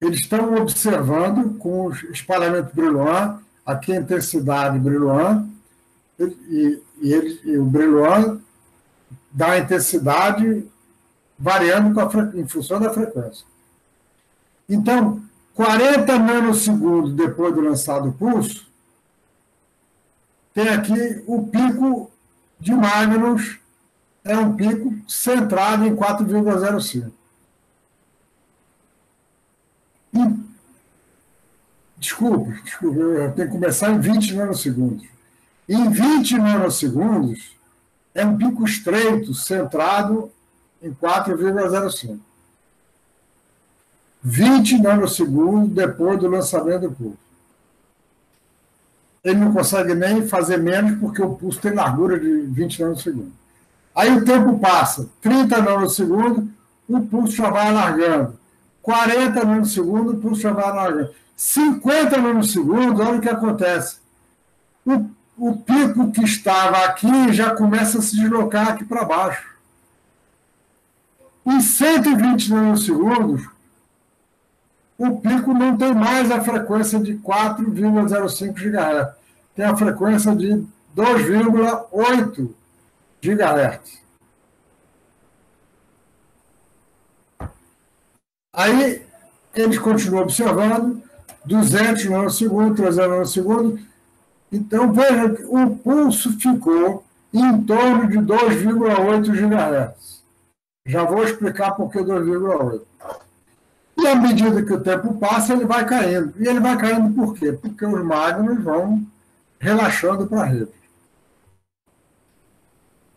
[SPEAKER 1] eles estão observando com o espalhamento Brillouin, aqui a intensidade Brillouin, e, e, ele, e o Brillouin dá a intensidade variando em função da frequência. Então, 40 nanosegundos depois do lançado o pulso, tem aqui o pico de Magnus, é um pico centrado em 4,05. Desculpe, desculpe, eu tenho que começar em 20 nanosegundos. Em 20 nanosegundos, é um pico estreito, centrado em 4,05. 20 nanosegundos depois do lançamento do pulso. Ele não consegue nem fazer menos porque o pulso tem largura de 20 nanosegundos. Aí o tempo passa, 30 nanosegundos, o pulso já vai alargando. 40 nanosegundos, o pulso já vai alargando. 50 nanosegundos, olha o que acontece. O, o pico que estava aqui já começa a se deslocar aqui para baixo. Em 120 nanosegundos, o pico não tem mais a frequência de 4,05 GHz. Tem a frequência de 2,8 GHz. Aí eles continuam observando 200 nanosegundos, 300 nanosegundos. Então, veja que o pulso ficou em torno de 2,8 GHz. Já vou explicar por que 2,8. E à medida que o tempo passa, ele vai caindo. E ele vai caindo por quê? Porque os magnos vão relaxando para a rede.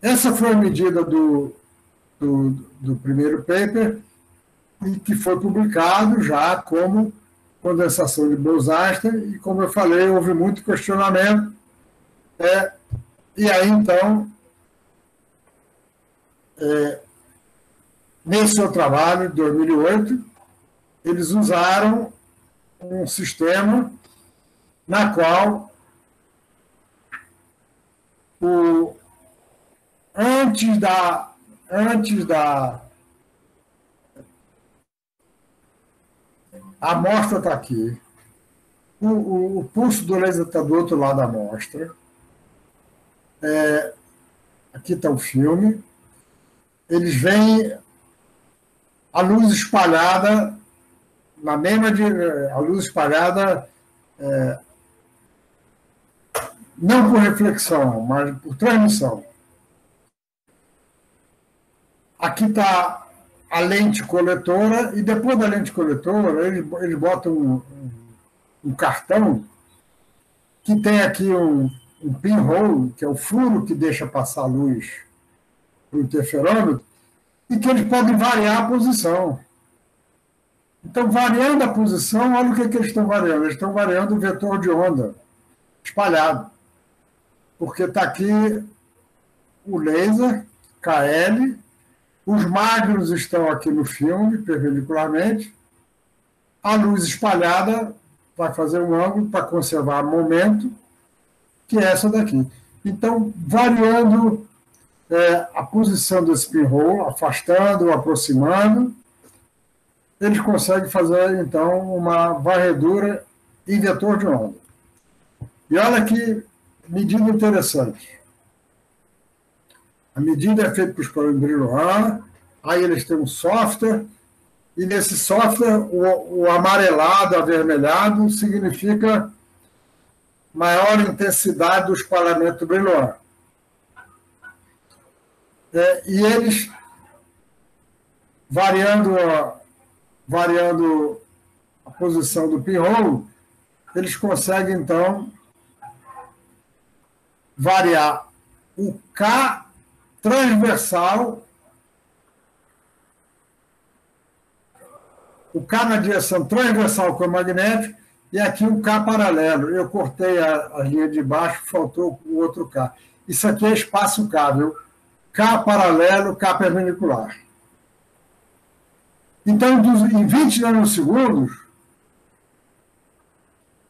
[SPEAKER 1] Essa foi a medida do, do, do primeiro paper e que foi publicado já como condensação de Bose-Einstein, e como eu falei, houve muito questionamento. É, e aí, então, é, nesse seu trabalho, de 2008, eles usaram um sistema na qual o, antes da antes da A amostra está aqui. O, o, o, pulso do laser está do outro lado da amostra. É, aqui está o filme. Eles veem a luz espalhada na mesma de a luz espalhada é, não por reflexão, mas por transmissão. Aqui está a lente coletora e depois da lente coletora eles, eles botam um, um, cartão que tem aqui um, um pinhole, que é o furo que deixa passar a luz para o interferômetro, e que eles podem variar a posição. Então, variando a posição, olha o que, que eles estão variando. Eles estão variando o vetor de onda espalhado. Porque está aqui o laser, KL, os magros estão aqui no filme, perpendicularmente. A luz espalhada vai fazer um ângulo para conservar momento, que é essa daqui. Então, variando é, a posição desse pinhole, afastando, aproximando, eles conseguem fazer, então, uma varredura em vetor de onda. E olha que medida interessante. A medida é feita por os Brillouin, aí eles têm um software, e nesse software o, o amarelado, avermelhado, significa maior intensidade do espalhamento Brillouin. É, e eles, variando a, variando a posição do pinhole, eles conseguem, então, variar o K transversal, o K na direção transversal com o magnético, e aqui o K paralelo. Eu cortei a, a linha de baixo, faltou o outro K. Isso aqui é espaço K, viu? K paralelo, K perpendicular. Então, em 20 nanosegundos,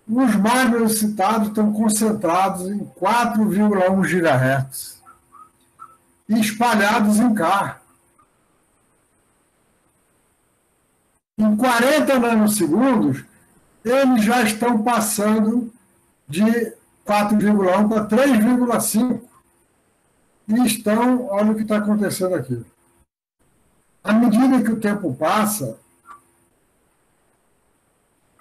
[SPEAKER 1] os magros citados estão concentrados em 4,1 GHz espalhados em K. Em 40 nanosegundos, eles já estão passando de 4,1 para 3,5 e estão, olha o que está acontecendo aqui. À medida que o tempo passa,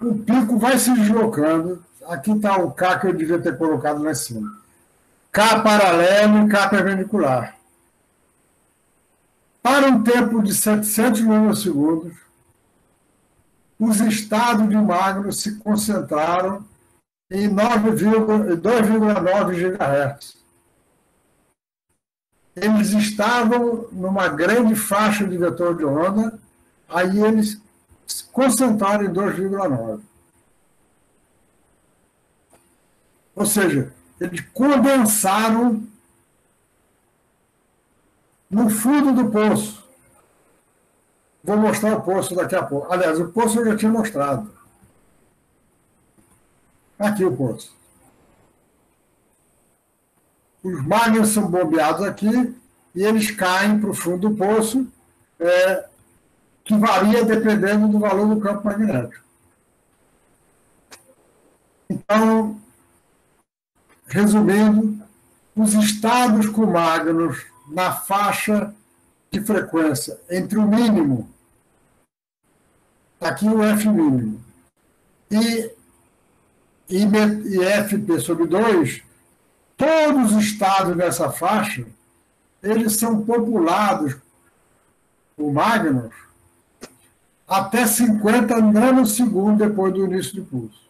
[SPEAKER 1] o pico vai se deslocando. Aqui está o K que eu devia ter colocado lá em cima. K paralelo e K perpendicular. Para um tempo de 700 nanosegundos, os estados de magno se concentraram em 2,9 GHz eles estavam numa grande faixa de vetor de onda, aí eles se concentraram em 2,9. Ou seja, eles condensaram no fundo do poço. Vou mostrar o poço daqui a pouco. Aliás, o poço eu já tinha mostrado. Aqui o poço os magnos são bombeados aqui e eles caem para o fundo do poço, é, que varia dependendo do valor do campo magnético. Então, resumindo, os estados com magnos na faixa de frequência entre o mínimo, aqui o F mínimo, e, e, e FP sobre 2, todos os estados dessa faixa, eles são populados por Magnus até 50 nanosegundos depois do início do pulso.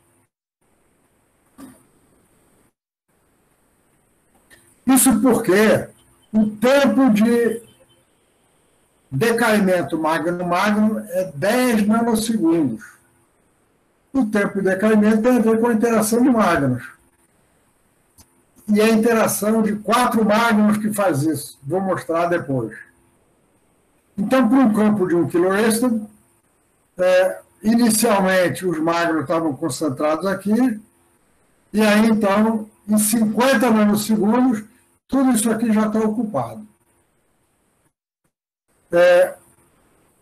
[SPEAKER 1] Isso porque o tempo de decaimento magno-magno é 10 nanosegundos. O tempo de decaimento tem a ver com a interação de magnos e a interação de quatro magnos que faz isso. Vou mostrar depois. Então, para um campo de um kilo é, inicialmente os magnos estavam concentrados aqui, e aí então, em 50 nanosegundos, tudo isso aqui já está ocupado. É,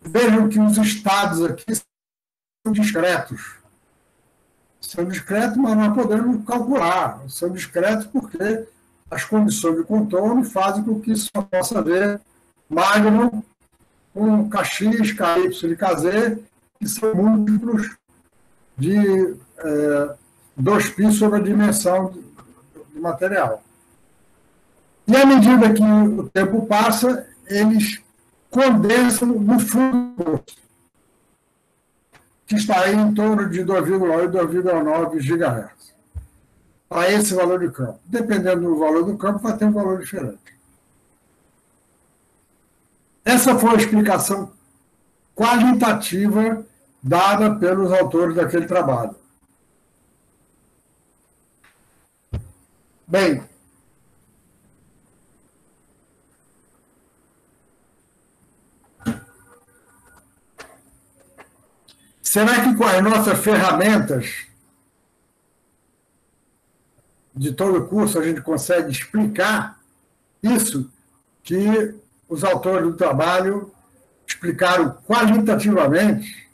[SPEAKER 1] vejam que os estados aqui são discretos são discretos, mas nós podemos calcular. São discretos porque as condições de contorno fazem com que só possa ver magno com KX, KY e KZ, que são múltiplos de é, 2π sobre a dimensão do material. E à medida que o tempo passa, eles condensam no fundo do poço que está aí em torno de 2,8 e 2,9 GHz. Para esse valor de campo. Dependendo do valor do campo, vai ter um valor diferente. Essa foi a explicação qualitativa dada pelos autores daquele trabalho. Bem, Será que com as nossas ferramentas de todo o curso a gente consegue explicar isso que os autores do trabalho explicaram qualitativamente?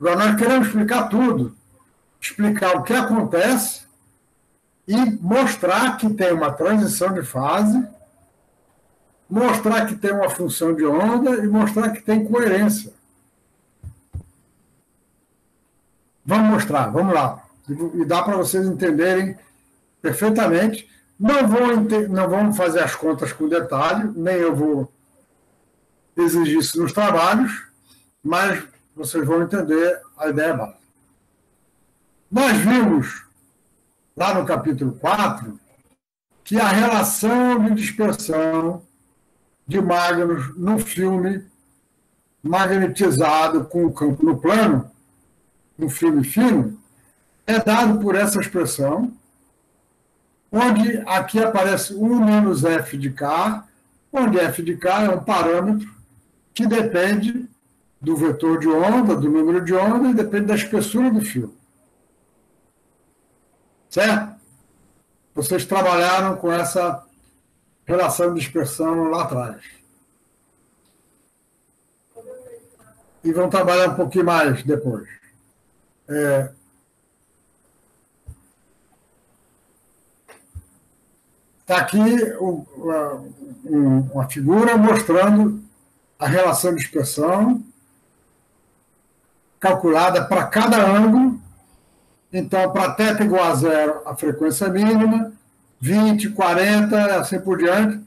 [SPEAKER 1] Agora, nós queremos explicar tudo. explicar o que acontece e mostrar que tem uma transição de fase, mostrar que tem uma função de onda e mostrar que tem coerência. Vamos mostrar, vamos lá. E dá para vocês entenderem perfeitamente. Não vou, não vamos fazer as contas com detalhe, nem eu vou exigir isso nos trabalhos, mas vocês vão entender a ideia básica. Nós vimos, lá no capítulo 4, que a relação de dispersão de magnos no filme magnetizado com o campo no plano, no filme fino, é dado por essa expressão, onde aqui aparece 1 menos f de k, onde f de k é um parâmetro que depende do vetor de onda, do número de onda, e depende da espessura do fio. Certo? Vocês trabalharam com essa relação de dispersão lá atrás. E vão trabalhar um pouquinho mais depois. É, Está aqui uma figura mostrando a relação de dispersão calculada para cada ângulo. Então, para θ igual a zero, a frequência mínima, 20, 40, assim por diante.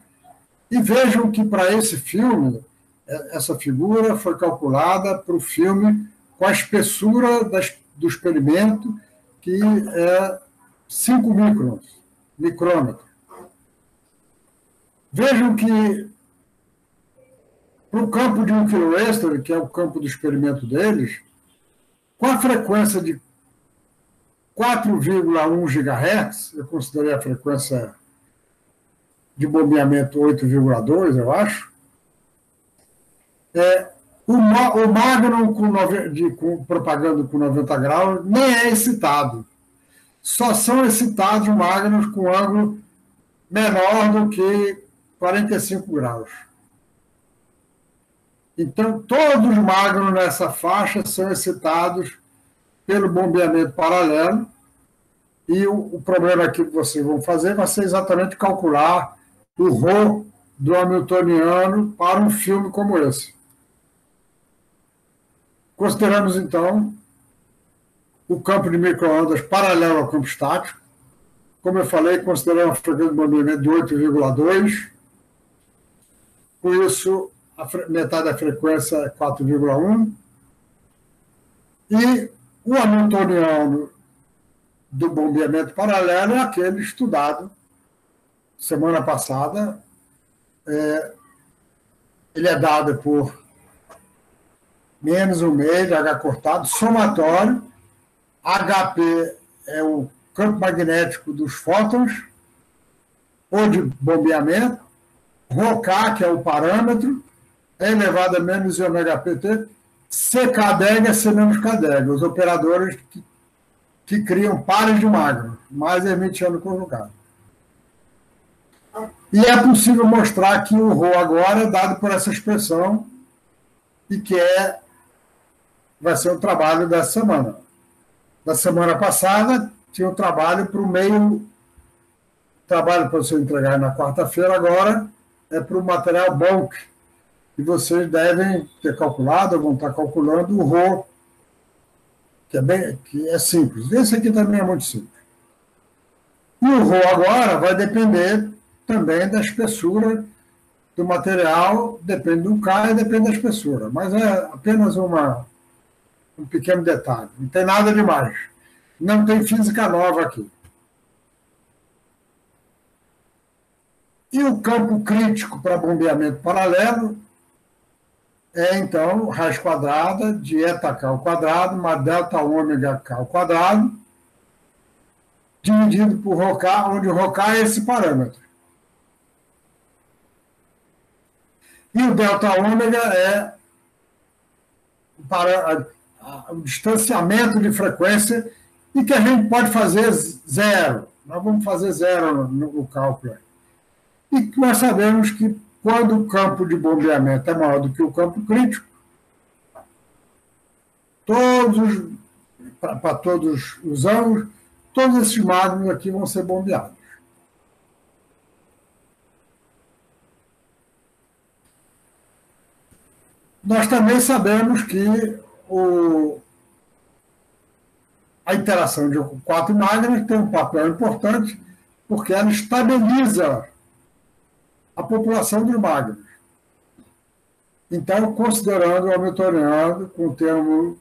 [SPEAKER 1] E vejam que para esse filme, é, essa figura foi calculada para o filme com a espessura das, do experimento, que é 5 microns, micrômetro. Vejam que para o campo de 1 kW, que é o campo do experimento deles, com a frequência de 4,1 GHz, eu considerei a frequência de bombeamento 8,2, eu acho, é, o, Magnum com, de, com, propagando com 90 graus nem é excitado. Só são excitados Magnums com ângulo menor do que 45 graus. Então, todos os magros nessa faixa são excitados pelo bombeamento paralelo, e o, o problema que vocês vão fazer vai ser exatamente calcular o Rho do Hamiltoniano para um filme como esse. Consideramos, então, o campo de microondas paralelo ao campo estático. Como eu falei, consideramos a frequência de bombeamento de 8,2. Por isso, metade da frequência é 4,1. E o hamiltoniano do bombeamento paralelo é aquele estudado semana passada. É, ele é dado por menos um meio de H cortado, somatório. HP é o campo magnético dos fótons, ou de bombeamento. ROK, que é o parâmetro, é elevado a menos ômega pt, CKDEG é C menos KDEG, os operadores que, que criam pares de magno, mais hermitiano conjugado. E é possível mostrar que o Rho agora é dado por essa expressão e que é, vai ser o trabalho dessa semana. Da semana passada, tinha o trabalho para o meio, trabalho para você entregar na quarta-feira, agora é para o material bulk, e vocês devem ter calculado, vão estar calculando o Rho, que é, bem, que é simples. Esse aqui também é muito simples. E o Rho agora vai depender também da espessura do material, depende do e depende da espessura. Mas é apenas uma, um pequeno detalhe. Não tem nada demais. Não tem física nova aqui. E o campo crítico para bombeamento paralelo é, então, raiz quadrada de eta k ao quadrado, mais delta ômega k ao quadrado, dividido por ρk, onde ρk é esse parâmetro. E o delta ômega é para o distanciamento de frequência e que a gente pode fazer zero. Nós vamos fazer zero no, no cálculo. E nós sabemos que quando o campo de bombeamento é maior do que o campo crítico, todos para todos os anos, todos esses magnos aqui vão ser bombeados. Nós também sabemos que o, a interação de quatro magnas tem um papel importante, porque ela estabiliza a população de magnos. Então, considerando o Hamiltoniano com o termo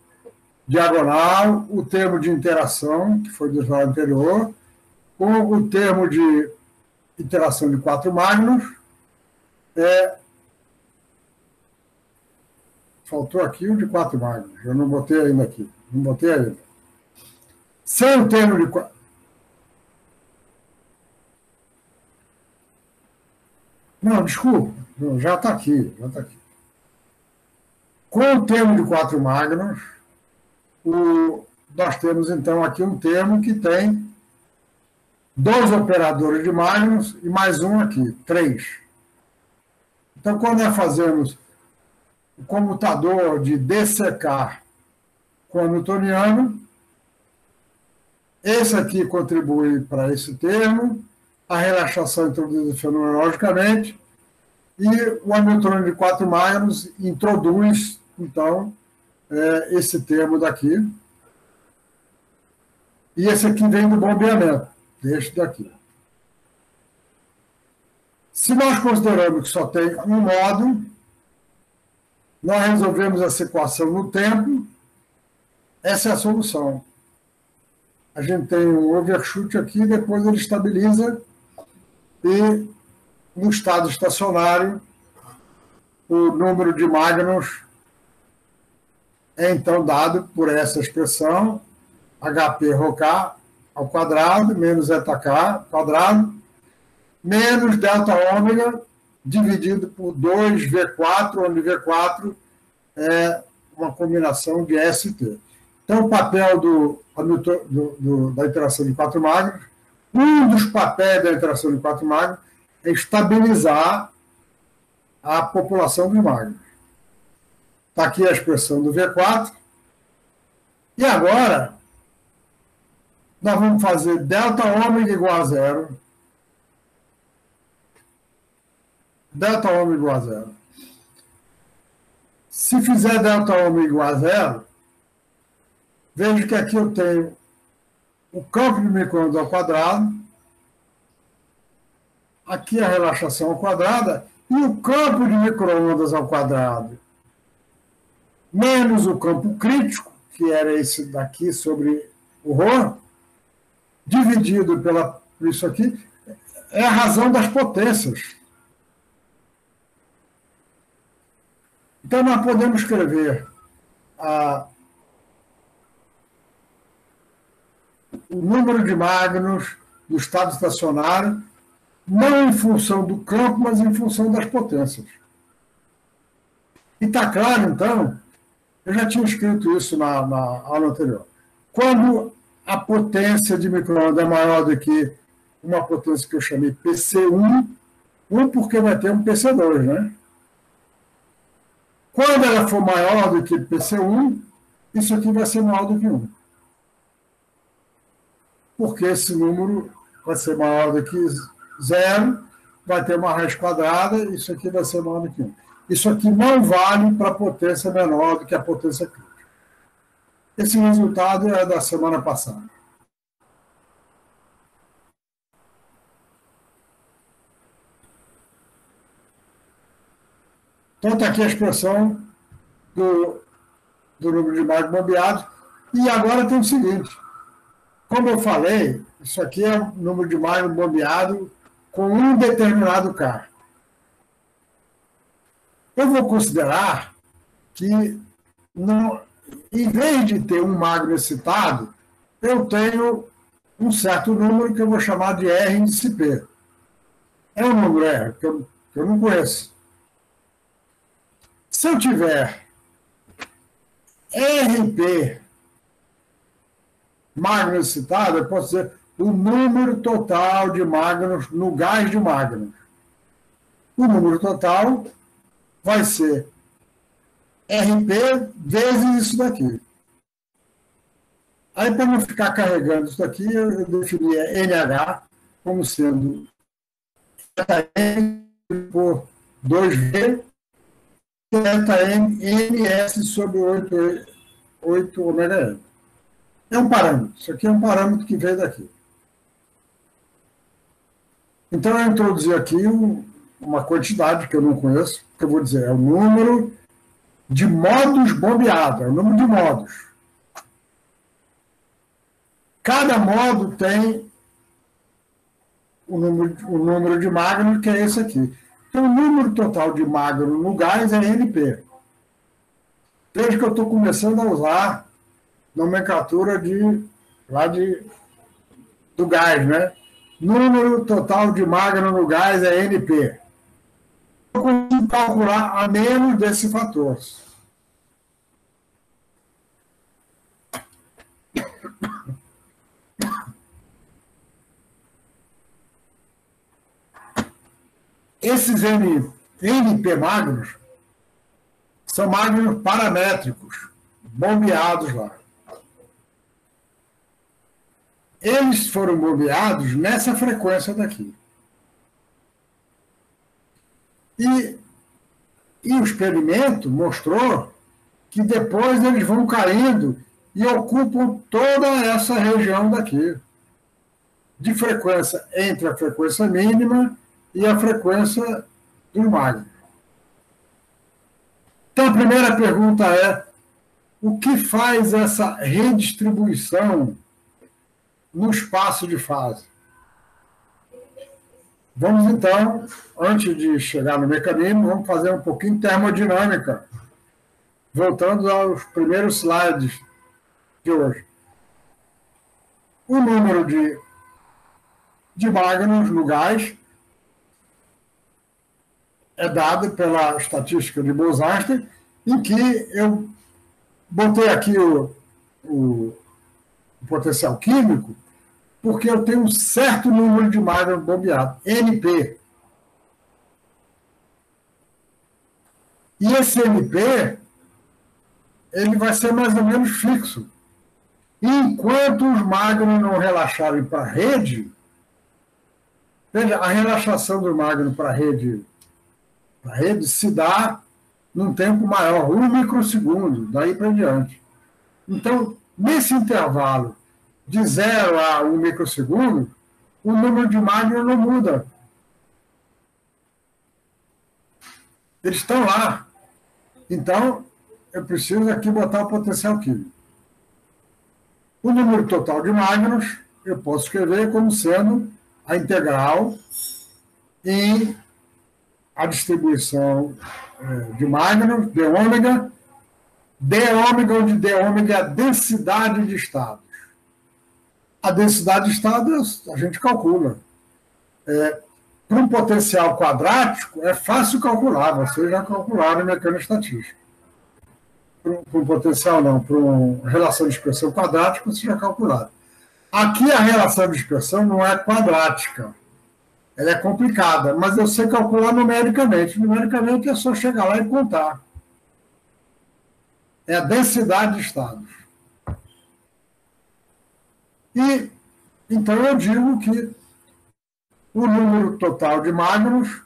[SPEAKER 1] diagonal, o termo de interação, que foi do slide anterior, com o termo de interação de quatro magnos, é, faltou aqui o de quatro magnos, eu não botei ainda aqui, não botei ainda. Sem o termo de quatro. Não, desculpa, já está aqui, já está aqui. Com o termo de quatro magnos, o, nós temos então aqui um termo que tem dois operadores de magnos e mais um aqui, três. Então, quando nós fazemos o comutador de DCK com Hamiltoniano, esse aqui contribui para esse termo, a relaxação introduzida fenomenologicamente, e o Hamiltoniano de quatro magnos introduz então, é, esse termo daqui. E esse aqui vem do bombeamento, deste daqui. Se nós consideramos que só tem um modo, nós resolvemos essa equação no tempo, essa é a solução. A gente tem um overshoot aqui, depois ele estabiliza e no estado estacionário o número de magnons é então dado por essa expressão HP ρk ao quadrado menos zk quadrado menos delta ômega dividido por 2V4, onde V4 é uma combinação de ST. Então, o papel do, do, do, da interação de quatro magnos, um dos papéis da interação de quatro magnos é estabilizar a população de magnos. Está aqui a expressão do V4. E agora, nós vamos fazer delta ômega igual a zero. Delta ômega igual a zero. Se fizer delta ômega igual a zero, veja que aqui eu tenho o campo de microondas ao quadrado, aqui a relaxação ao quadrado, e o campo de microondas ao quadrado menos o campo crítico, que era esse daqui sobre o Rho, dividido pela, isso aqui, é a razão das potências. Então, nós podemos escrever o número de magnos do estado estacionário, não em função do campo, mas em função das potências. E está claro, então, eu já tinha escrito isso na, na aula anterior. Quando a potência de microondas é maior do que uma potência que eu chamei PC1, um porque vai ter um PC2, né? Quando ela for maior do que PC1, isso aqui vai ser maior do que 1. Porque esse número vai ser maior do que zero, vai ter uma raiz quadrada, isso aqui vai ser maior do que 1. Isso aqui não vale para potência menor do que a potência crítica. Esse resultado é da semana passada. Então, está aqui a expressão do, do número de magos bombeados. E agora tem o seguinte: como eu falei, isso aqui é o número de magos bombeado com um determinado K eu vou considerar que, não, em vez de ter um magno excitado, eu tenho um certo número que eu vou chamar de R índice P. É um número R, que eu, que eu não conheço. Se eu tiver RP magno excitado, eu posso dizer o número total de magnos no gás de magno. O número total vai ser RP vezes isso daqui. Aí, para não ficar carregando isso aqui, eu defini NH como sendo por 2V, delta N, NS sobre 8, 8 ômega N. É um parâmetro. Isso aqui é um parâmetro que veio daqui. Então, eu introduzi aqui um, uma quantidade que eu não conheço, que eu vou dizer, é o número de modos bombeados, é o número de modos. Cada modo tem o número, o número de magno, que é esse aqui. Então, o número total de magno no gás é NP. Desde que eu estou começando a usar nomenclatura de, lá de, do gás, né? Número total de magno no gás é NP. Eu consigo calcular a menos desse fator. Esses N, NP magros são magros paramétricos, bombeados lá. Eles foram bombeados nessa frequência daqui. E, e o experimento mostrou que depois eles vão caindo e ocupam toda essa região daqui, de frequência entre a frequência mínima e a frequência do magno. Então, a primeira pergunta é: o que faz essa redistribuição no espaço de fase? Vamos então, antes de chegar no mecanismo, vamos fazer um pouquinho de termodinâmica. Voltando aos primeiros slides de hoje. O número de, de magnos no gás é dado pela estatística de Bose-Einstein, em que eu botei aqui o, o, o, potencial químico, porque eu tenho um certo número de magno bombeado, NP. E esse NP, ele vai ser mais ou menos fixo. Enquanto os magnos não relaxarem para a rede, veja, a relaxação do magno para a rede a rede se dá num tempo maior, um microsegundo, daí para diante. Então, nesse intervalo de zero a um microsegundo, o número de magno não muda. Eles estão lá. Então, eu preciso aqui botar o potencial químico. O número total de magnos eu posso escrever como sendo a integral em a distribuição é, de Magnus, de ômega, d ômega, onde d ômega é a densidade de estados. A densidade de estados a gente calcula. É, para um potencial quadrático, é fácil calcular, vocês já calcularam em mecânica estatística. Para um potencial, não, para uma relação de expressão quadrática, vocês já calcularam. Aqui a relação de expressão não é quadrática ela é complicada, mas eu sei calcular numericamente. Numericamente é só chegar lá e contar. É a densidade de estados. E então eu digo que o número total de magnos,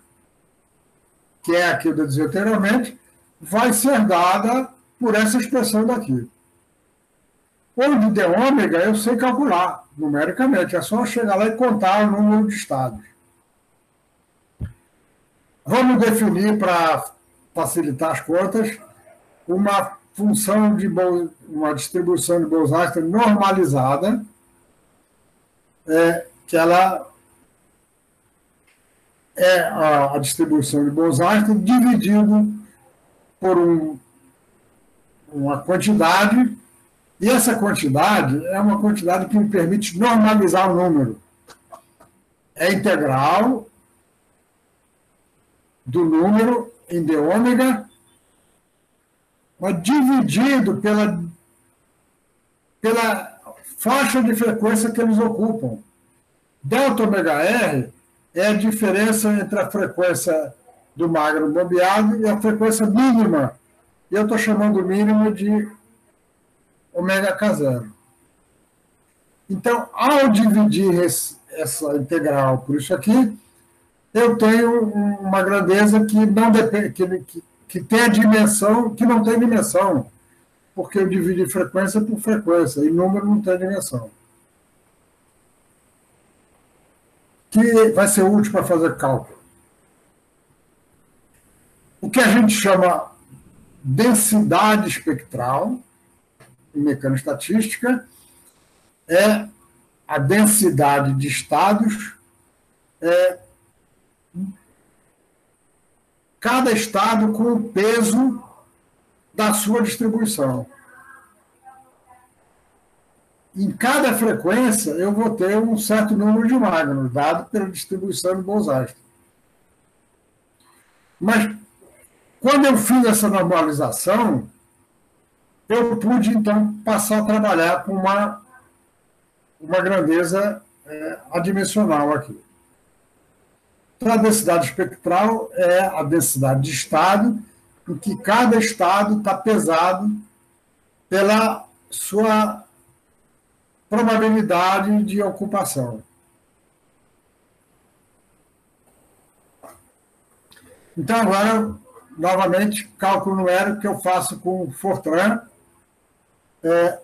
[SPEAKER 1] que é aquilo dizia anteriormente, vai ser dada por essa expressão daqui. Onde de ômega eu sei calcular numericamente, é só chegar lá e contar o número de estados. Vamos definir, para facilitar as contas, uma função de uma distribuição de Bose-Einstein normalizada, é, que ela é a, a distribuição de Bose-Einstein dividido por um, uma quantidade, e essa quantidade é uma quantidade que me permite normalizar o número. É integral do número em d ômega, mas dividido pela, pela faixa de frequência que eles ocupam. Delta ômega R é a diferença entre a frequência do magro bombeado e a frequência mínima. E eu estou chamando o mínimo de ômega K0. Então, ao dividir esse, essa integral por isso aqui, eu tenho uma grandeza que não depende, que, que, que tem a dimensão que não tem dimensão, porque eu dividi frequência por frequência, e número não tem dimensão. Que vai ser útil para fazer cálculo. O que a gente chama densidade espectral, em mecânica estatística, é a densidade de estados é, cada estado com o peso da sua distribuição. Em cada frequência, eu vou ter um certo número de mágnos, dado pela distribuição de Bose-Einstein. Mas, quando eu fiz essa normalização, eu pude, então, passar a trabalhar com uma, uma grandeza é, adimensional aqui. Então, a densidade espectral é a densidade de estado, em que cada estado está pesado pela sua probabilidade de ocupação. Então, agora, novamente, cálculo numérico que eu faço com o Fortran. Está é,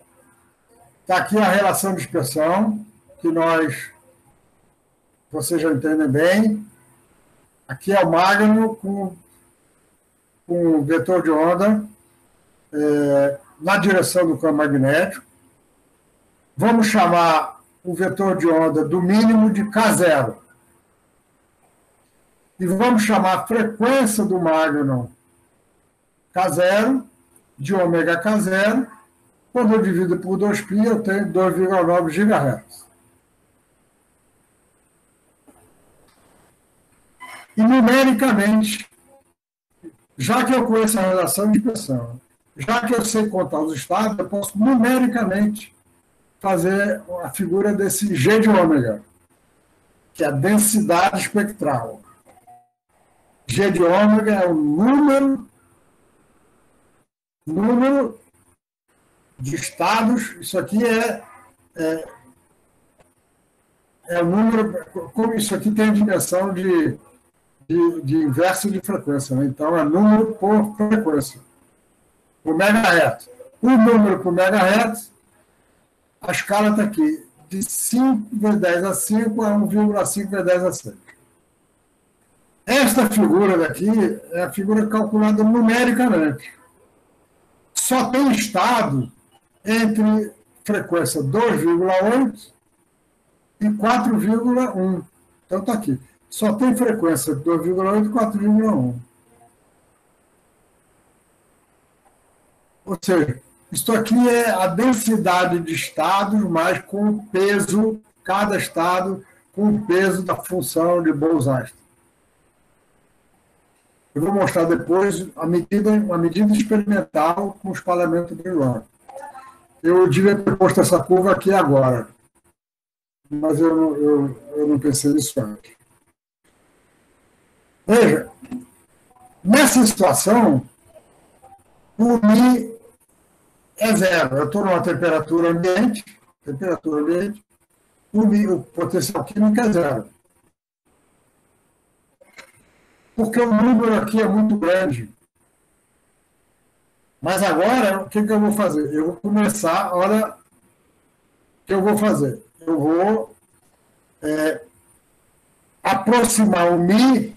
[SPEAKER 1] tá aqui a relação de expressão, que nós, vocês já entendem bem, Aqui é o magno com, com vetor de onda é, na direção do campo magnético. Vamos chamar o vetor de onda do mínimo de K0. E vamos chamar a frequência do magno K0 de ômega K0. Quando eu divido por 2π, eu tenho 2,9 GHz. E numericamente, já que eu conheço a relação de expressão, já que eu sei contar os estados, eu posso numericamente fazer a figura desse G de ômega, que é a densidade espectral. G de ômega é o número, número de estados, isso aqui é, é, é o número, como isso aqui tem a dimensão de de, de inverso de frequência. Né? Então, é número por frequência, por megahertz. O número por megahertz, a escala está aqui, de 5 vezes 10 a 5 a 1,5 vezes 10 a 6. Esta figura daqui é a figura calculada numericamente. Só tem estado entre frequência 2,8 e 4,1. Então está aqui só tem frequência 2,8 e 4,1. Ou seja, isso aqui é a densidade de estados, mas com o peso, cada estado com o peso da função de Bose-Einstein. Eu vou mostrar depois a medida, a medida experimental com o espalhamento de Ron. Eu devia ter posto essa curva aqui agora, mas eu, eu, eu não pensei nisso antes. Veja, nessa situação, o Mi é zero. Eu estou numa temperatura ambiente, temperatura ambiente, o, Mi, o potencial químico é zero. Porque o número aqui é muito grande. Mas agora, o que, que eu vou fazer? Eu vou começar, olha o que eu vou fazer. Eu vou é, aproximar o Mi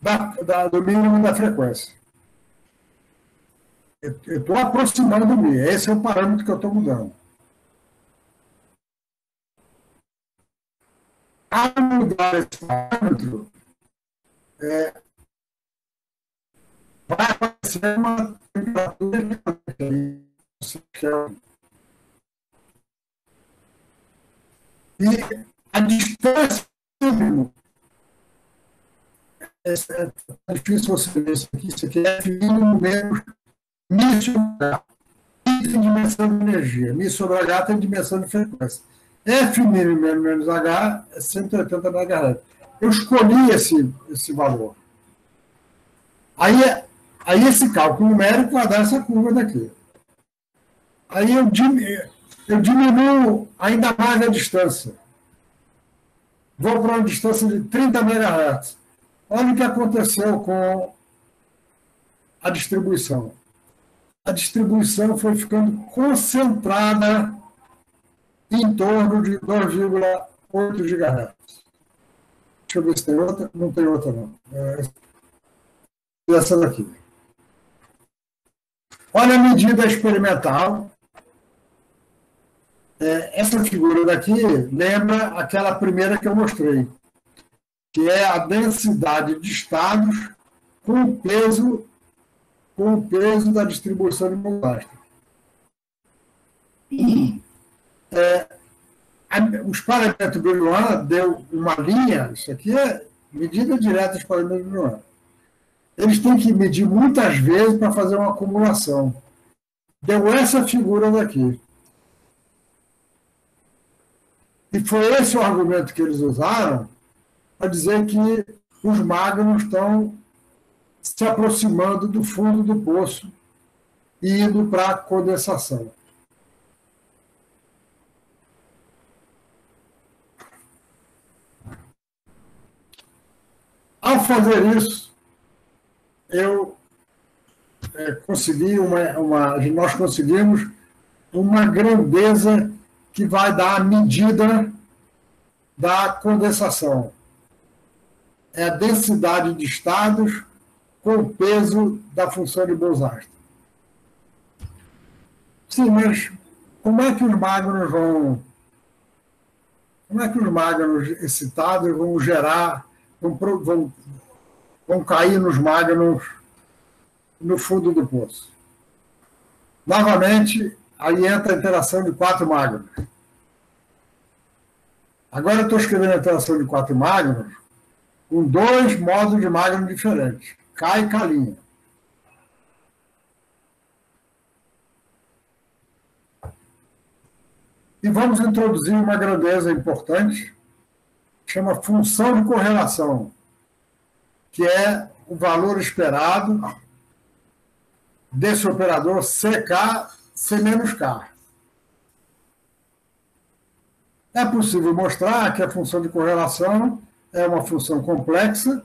[SPEAKER 1] da, da, do mínimo da frequência. Eu estou aproximando-me, esse é o parâmetro que eu estou mudando. Ao mudar esse parâmetro, é, vai aparecer uma temperatura e a distância é, é difícil você ver isso aqui. Isso aqui é mínimo menos mi sobre H. I tem dimensão de energia. Mi H tem dimensão de frequência. F mínimo menos H é 180 MHz. Eu escolhi esse, esse valor. Aí, aí esse cálculo numérico vai dar essa curva daqui. Aí eu eu diminuo ainda mais a distância. Vou para uma distância de 30 MHz. Olha o que aconteceu com a distribuição. A distribuição foi ficando concentrada em torno de 2,8 GHz. Deixa eu ver se tem outra. Não tem outra, não. É essa daqui. Olha a medida experimental. É, essa figura daqui lembra aquela primeira que eu mostrei, que é a densidade de estados com o peso, com o peso da distribuição de molástica. É, os parâmetros Brillouin deu uma linha, isso aqui é medida direta dos parâmetros Brillouin. Eles têm que medir muitas vezes para fazer uma acumulação. Deu essa figura daqui. E foi esse o argumento que eles usaram para dizer que os magnos estão se aproximando do fundo do poço e indo para a condensação. Ao fazer isso, eu é, consegui uma, uma, nós conseguimos uma grandeza que vai dar a medida da condensação. É a densidade de estados com o peso da função de Bose-Einstein. Sim, mas como é que os magnos vão. Como é que os magnos excitados vão gerar, vão, vão, vão cair nos magnos no fundo do poço? Novamente, Aí entra a interação de quatro magnos. Agora eu estou escrevendo a interação de quatro magnos com dois modos de magno diferentes, K e K'. E vamos introduzir uma grandeza importante, chama função de correlação, que é o valor esperado desse operador CK C menos K. É possível mostrar que a função de correlação é uma função complexa,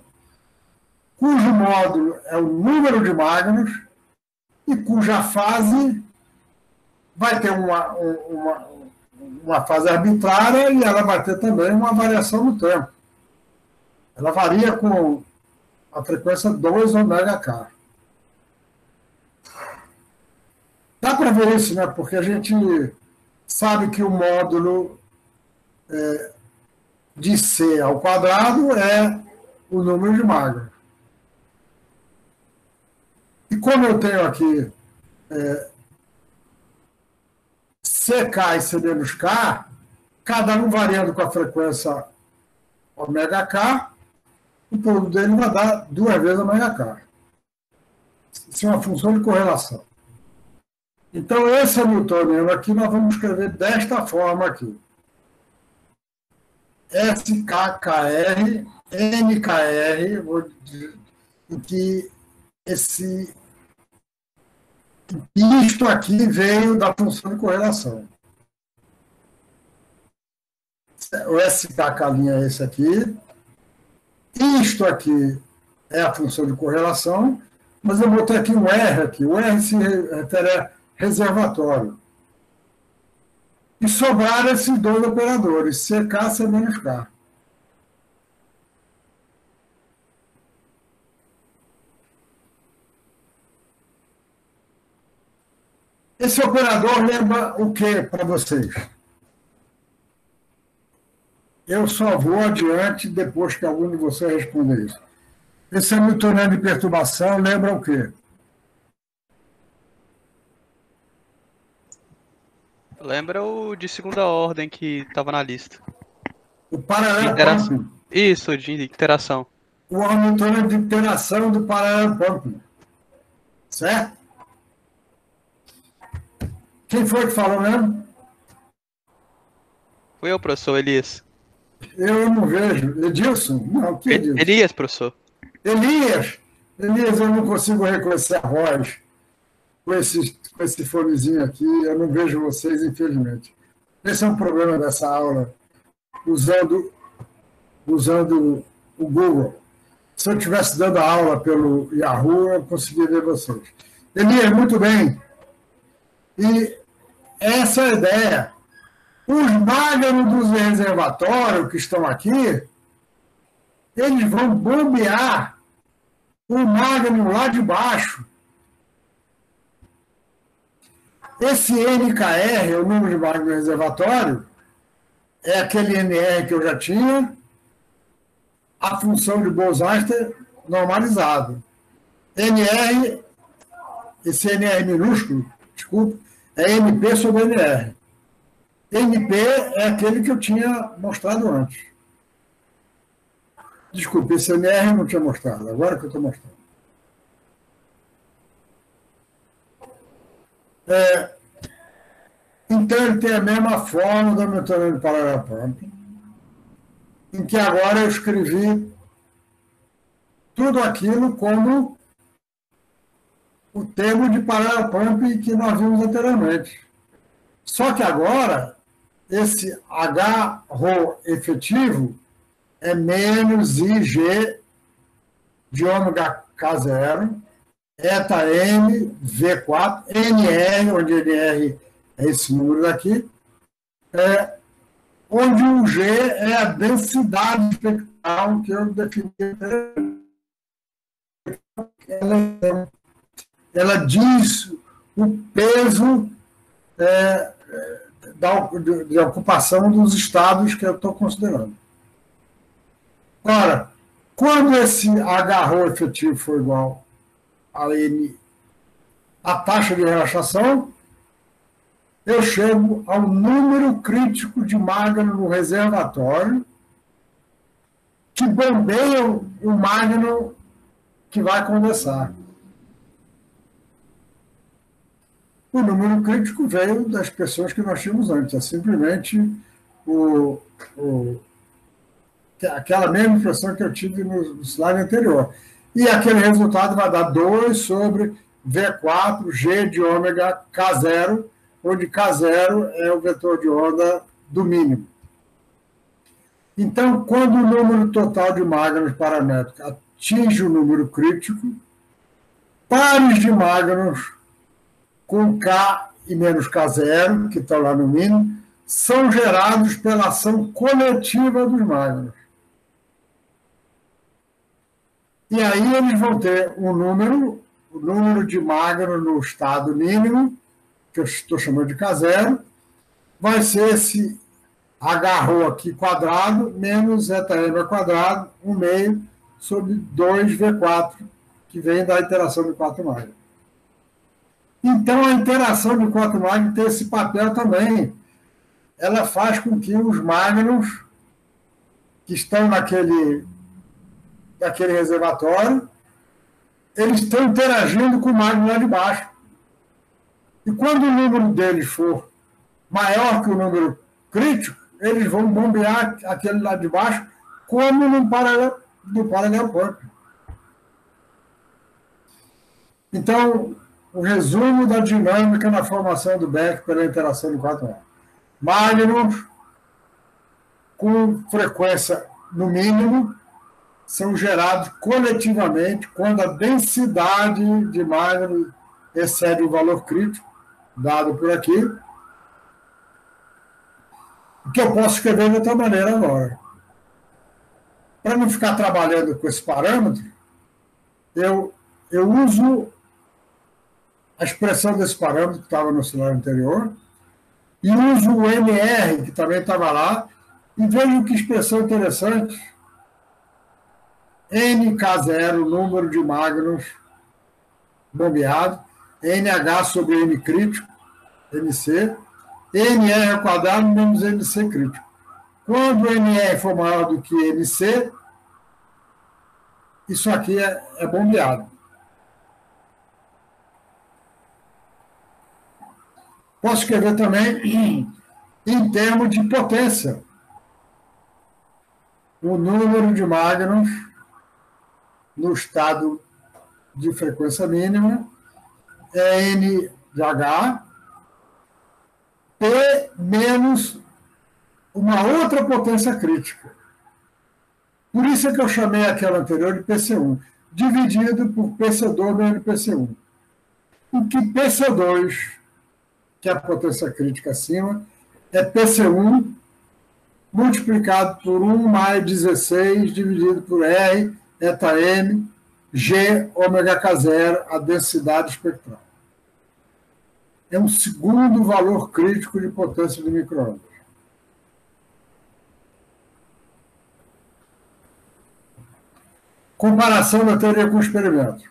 [SPEAKER 1] cujo módulo é o número de magnos e cuja fase vai ter uma, uma, uma fase arbitrária e ela vai ter também uma variação no tempo. Ela varia com a frequência 2 ômega K. Dá para ver isso, né? Porque a gente sabe que o módulo é, de C ao quadrado é o número de magro. E como eu tenho aqui é, CK e C menos K, cada um variando com a frequência ômega K, o produto dele vai dar duas vezes ômega K. Isso é uma função de correlação. Então, esse Hamiltoniano aqui nós vamos escrever desta forma aqui. SKKR, NKR, em que esse isto aqui veio da função de correlação. O SKK' é esse aqui. Isto aqui é a função de correlação, mas eu botei aqui um R aqui. O R se refere reservatório. E sobraram esses dois operadores, CK e C menos K. Esse operador lembra o que para vocês? Eu só vou adiante depois que algum de vocês responder isso. Esse Hamiltoniano de perturbação lembra o quê?
[SPEAKER 3] Lembra o de segunda ordem que estava na lista.
[SPEAKER 1] O paralelo
[SPEAKER 3] interação. Isso, de interação.
[SPEAKER 1] O Hamiltoniano de interação do paralelo pumping. Certo? Quem foi que falou mesmo?
[SPEAKER 3] Fui eu, professor Elias.
[SPEAKER 1] Eu não vejo. Edilson? Não, que Edilson?
[SPEAKER 3] Elias, professor.
[SPEAKER 1] Elias? Elias, eu não consigo reconhecer a voz. Com esse, com esse fonezinho aqui, eu não vejo vocês, infelizmente. Esse é um problema dessa aula, usando, usando o Google. Se eu estivesse dando aula pelo Yahoo, eu conseguiria ver vocês. Elias, muito bem. E essa é a ideia. Os máganos dos reservatórios que estão aqui, eles vão bombear o mágano lá de baixo. Esse NKR, o número de mágano do reservatório, é aquele NR que eu já tinha, a função de Bose-Einstein normalizado. NR, esse NR minúsculo, desculpa, é MP sobre NR. NP é aquele que eu tinha mostrado antes. Desculpe, esse NR eu não tinha mostrado, agora que eu estou mostrando. É, então, ele tem a mesma forma do Hamiltoniano Parallel em que agora eu escrevi tudo aquilo como o termo de parallel pump que nós vimos anteriormente. Só que agora, esse H rho efetivo é menos IG de ômega K0, eta M, V4, NR, onde NR é esse número daqui, é, onde o G é a densidade espectral que eu defini. Ela, ela diz o peso é, da, de, de ocupação dos estados que eu estou considerando. Ora, quando esse agarrou efetivo for igual a N, a taxa de relaxação, eu chego ao número crítico de magno no reservatório que bombeia o magno que vai condensar. O número crítico veio das pessoas que nós tínhamos antes, é simplesmente o, o aquela mesma impressão que eu tive no slide anterior. E aquele resultado vai dar 2 sobre V4 G de ômega K0, onde K0 é o vetor de onda do mínimo. Então, quando o número total de mágnos paramétricos atinge o número crítico, pares de mágnos com K e menos K0, que estão lá no mínimo, são gerados pela ação coletiva dos mágnos. E aí eles vão ter um número, o número de magno no estado mínimo, que eu estou chamando de K0, vai ser esse H aqui quadrado menos zeta m quadrado, 1 meio, sobre 2V4, que vem da interação de 4 magno. Então, a interação de 4 magno tem esse papel também. Ela faz com que os magnos que estão naquele daquele reservatório, eles estão interagindo com o magno lá de baixo. E quando o número deles for maior que o número crítico, eles vão bombear aquele lá de baixo, como no paralelo, paralelo pump. Então, o resumo da dinâmica na formação do Beck pela interação quatro anos. Magnos com frequência no mínimo são gerados coletivamente quando a densidade de magno excede o valor crítico, dado por aqui, que eu posso escrever de outra maneira agora. Para não ficar trabalhando com esse parâmetro, eu, eu uso a expressão desse parâmetro que estava no celular anterior, e uso o MR, que também estava lá, e vejo que expressão interessante NK0, número de magnos bombeado, NH sobre N crítico, NC, NR ao quadrado menos NC crítico. Quando o NR for maior do que NC, isso aqui é, é bombeado. Posso escrever também em, em termos de potência. O número de magnos no estado de frequência mínima é N de H, P menos uma outra potência crítica. Por isso é que eu chamei aquela anterior de PC1, dividido por PC2 menos PC1. O que PC2, que é a potência crítica acima, é PC1 multiplicado por 1 mais 16 dividido por R, eta M, G, ômega K0, a densidade espectral. É um segundo valor crítico de potência de microondas. Comparação da teoria com o experimento.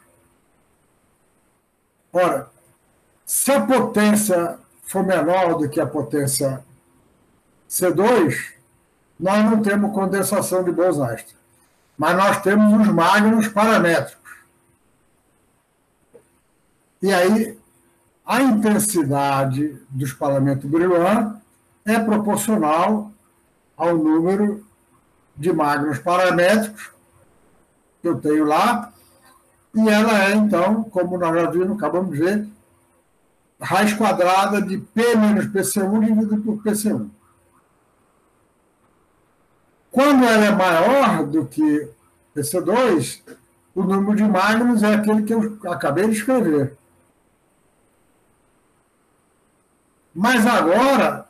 [SPEAKER 1] Ora, se a potência for menor do que a potência C2, nós não temos condensação de Bose-Einstein. Mas nós temos os magnos paramétricos. E aí, a intensidade do espalhamento Brillouin é proporcional ao número de magnos paramétricos que eu tenho lá, e ela é, então, como nós já vimos, acabamos de ver, raiz quadrada de P menos PC1 dividido por PC1. Quando ela é maior do que PC2, o número de magnos é aquele que eu acabei de escrever. Mas agora,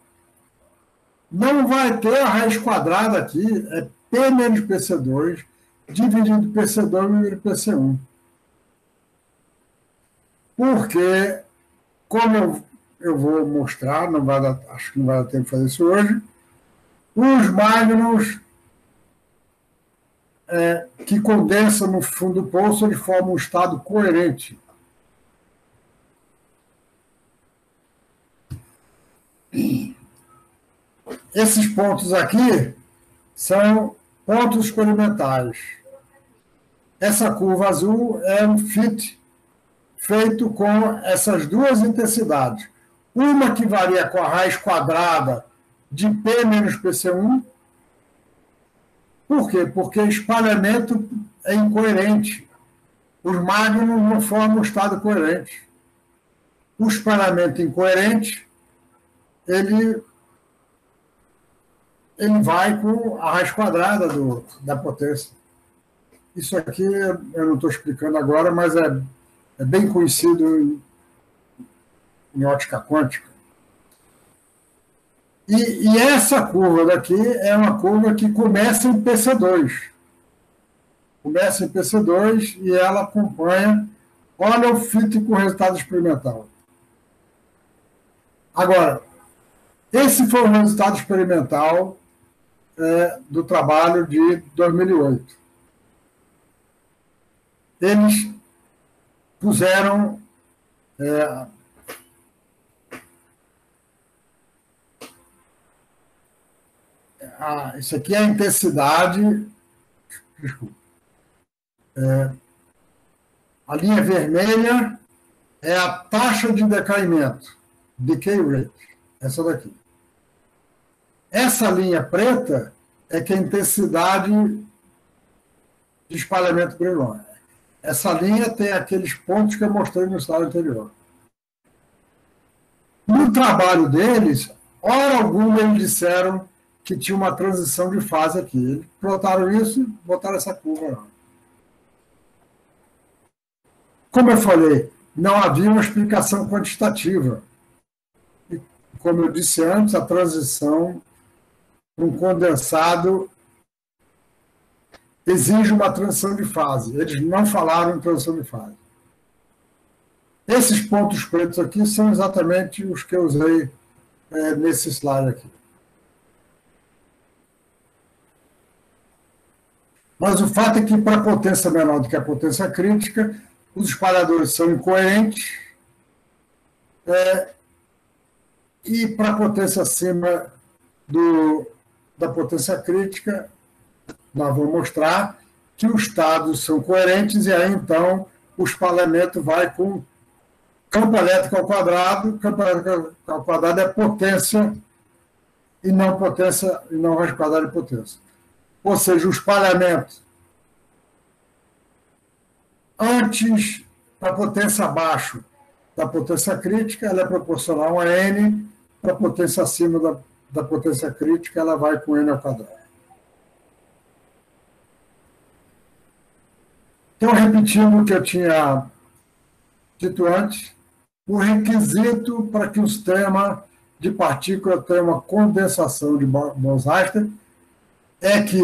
[SPEAKER 1] não vai ter a raiz quadrada aqui, é P menos PC2 dividido PC2 por PC1. Porque, como eu, vou mostrar, não vai dar, acho que não vai dar tempo de fazer isso hoje, os magnons é, que condensam no fundo do poço, eles formam um estado coerente. Esses pontos aqui são pontos experimentais. Essa curva azul é um fit feito com essas duas intensidades. Uma que varia com a raiz quadrada de P menos PC1. Por quê? Porque espalhamento é incoerente. Os magnums não formam um estado coerente. O espalhamento incoerente, ele, ele vai com a raiz quadrada do, da potência. Isso aqui eu não estou explicando agora, mas é, é bem conhecido em, em ótica quântica. E, e, essa curva daqui é uma curva que começa em PC2. Começa em PC2 e ela acompanha. Olha o fit com o resultado experimental. Agora, esse foi o resultado experimental é, do trabalho de 2008 eles puseram é, a, isso aqui é a intensidade. Desculpa. É, a linha vermelha é a taxa de decaimento, decay rate, essa daqui. Essa linha preta é que a intensidade de espalhamento brilhante. Essa linha tem aqueles pontos que eu mostrei no slide anterior. No trabalho deles, hora alguma eles disseram que tinha uma transição de fase aqui. Eles plotaram isso botaram essa curva lá. Como eu falei, não havia uma explicação quantitativa. E, como eu disse antes, a transição um condensado exige uma transição de fase. Eles não falaram em transição de fase. Esses pontos pretos aqui são exatamente os que eu usei é, nesse slide aqui. Mas o fato é que, para potência menor do que a potência crítica, os espalhadores são incoerentes é, e, para potência acima do, da potência crítica, nós vamos mostrar que os estados são coerentes e aí então o espalhamento vai com campo elétrico ao quadrado, campo elétrico ao quadrado é potência e não potência e não raiz quadrada de potência. Ou seja, o espalhamento antes da potência abaixo da potência crítica, ela é proporcional a n, para a potência acima da, da potência crítica, ela vai com n ao quadrado. Então, repetindo o que eu tinha dito antes, o requisito para que o sistema de partícula tenha uma condensação de Bose-Einstein é que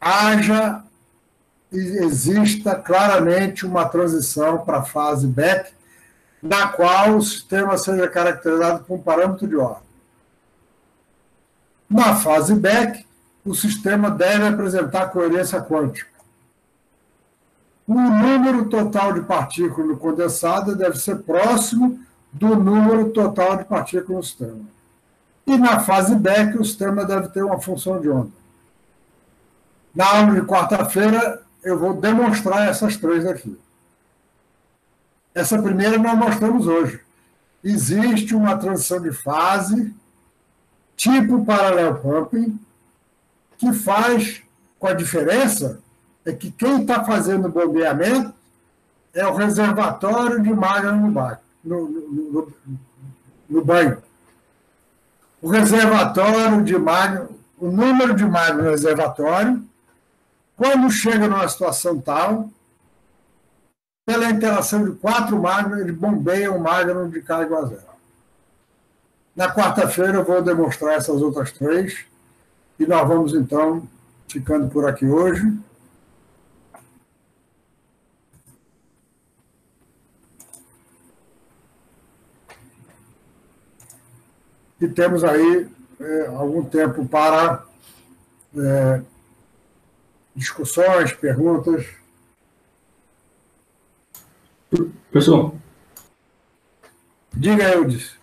[SPEAKER 1] haja e exista claramente uma transição para a fase Beck, na qual o sistema seja caracterizado por um parâmetro de ordem. Na fase Beck, o sistema deve apresentar coerência quântica. O número total de partículas no condensado deve ser próximo do número total de partículas no sistema. E na fase Beck, o sistema deve ter uma função de onda. Na aula de quarta-feira, eu vou demonstrar essas três aqui. Essa primeira nós mostramos hoje. Existe uma transição de fase, tipo paralelo pumping, que faz, com a diferença, é que quem está fazendo o bombeamento é o reservatório de magma no, no, no, no, banho. O reservatório de magma, o número de magma no reservatório, quando chega numa situação tal, pela interação de quatro magmas, ele bombeia o magma de carga a zero. Na quarta-feira eu vou demonstrar essas outras três e nós vamos então ficando por aqui hoje. E temos aí é, algum tempo para é, discussões, perguntas.
[SPEAKER 2] Pessoal.
[SPEAKER 1] Diga, Eudes.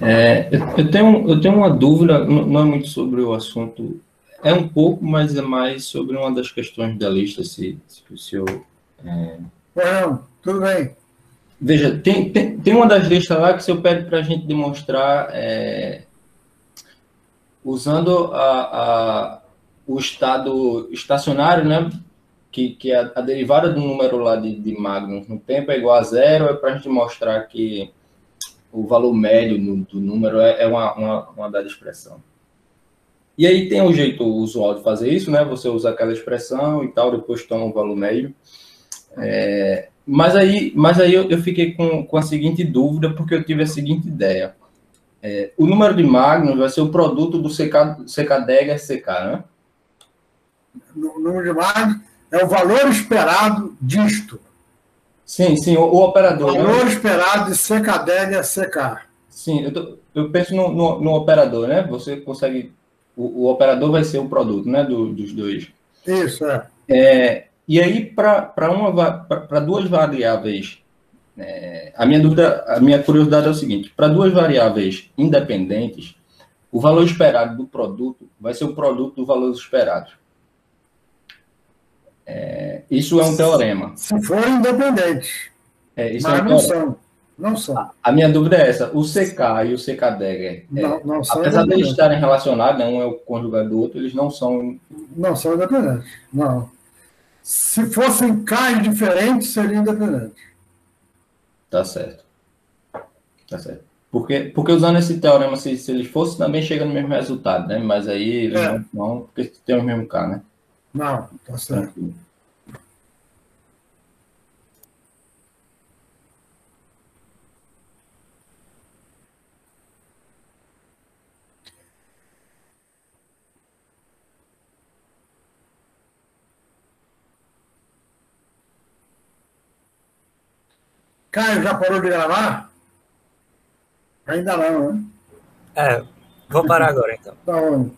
[SPEAKER 2] É, eu, tenho, eu tenho uma dúvida, não é muito sobre o assunto, é um pouco, mas é mais sobre uma das questões da lista, se, se o senhor. É...
[SPEAKER 1] Não, tudo bem.
[SPEAKER 2] Veja, tem, tem, tem, uma das listas lá que o senhor pede para a gente demonstrar é, usando a, a, o estado estacionário, né? Que, que é a, a derivada do número lá de, de Magnus no tempo é igual a zero, é para a gente mostrar que o valor médio no, do número é, é uma, uma, uma dada expressão. E aí tem um jeito usual de fazer isso, né? Você usa aquela expressão e tal, depois toma o valor médio. É, mas aí, mas aí eu, eu fiquei com, com a seguinte dúvida, porque eu tive a seguinte ideia. É, o número de Magnus vai ser o produto do CK, CKDEG SCK, né?
[SPEAKER 1] O número de Magnus é o valor esperado disto.
[SPEAKER 2] Sim, sim, o, o operador.
[SPEAKER 1] O né? valor né? esperado de CKDEG SCK.
[SPEAKER 2] Sim, eu, tô, eu penso no, no, no, operador, né? Você consegue. O, o operador vai ser o produto, né? Do, dos dois.
[SPEAKER 1] Isso, é.
[SPEAKER 2] é e aí, para duas variáveis, é, a minha dúvida, a minha curiosidade é o seguinte: para duas variáveis independentes, o valor esperado do produto vai ser o produto do valor esperado. É, isso é um teorema.
[SPEAKER 1] Se for independente.
[SPEAKER 2] É, isso Mas é um não são.
[SPEAKER 1] Não são. A,
[SPEAKER 2] a, minha dúvida é essa: o CK e o CKDEG, é, não, não apesar de eles estarem relacionados, né, um é o cônjuge do outro, eles não são.
[SPEAKER 1] Não são independentes. Não. Se fossem cais diferentes, seria independente.
[SPEAKER 2] Tá certo. Tá certo. Porque, porque usando esse teorema, se, se eles fossem, também chega no mesmo resultado, né? Mas aí eles é. não, não, porque tem o mesmo K, né?
[SPEAKER 1] Não, tá certo. Caio, já parou de gravar? Ainda não, né?
[SPEAKER 4] É, vou parar agora então.
[SPEAKER 1] Tá bom.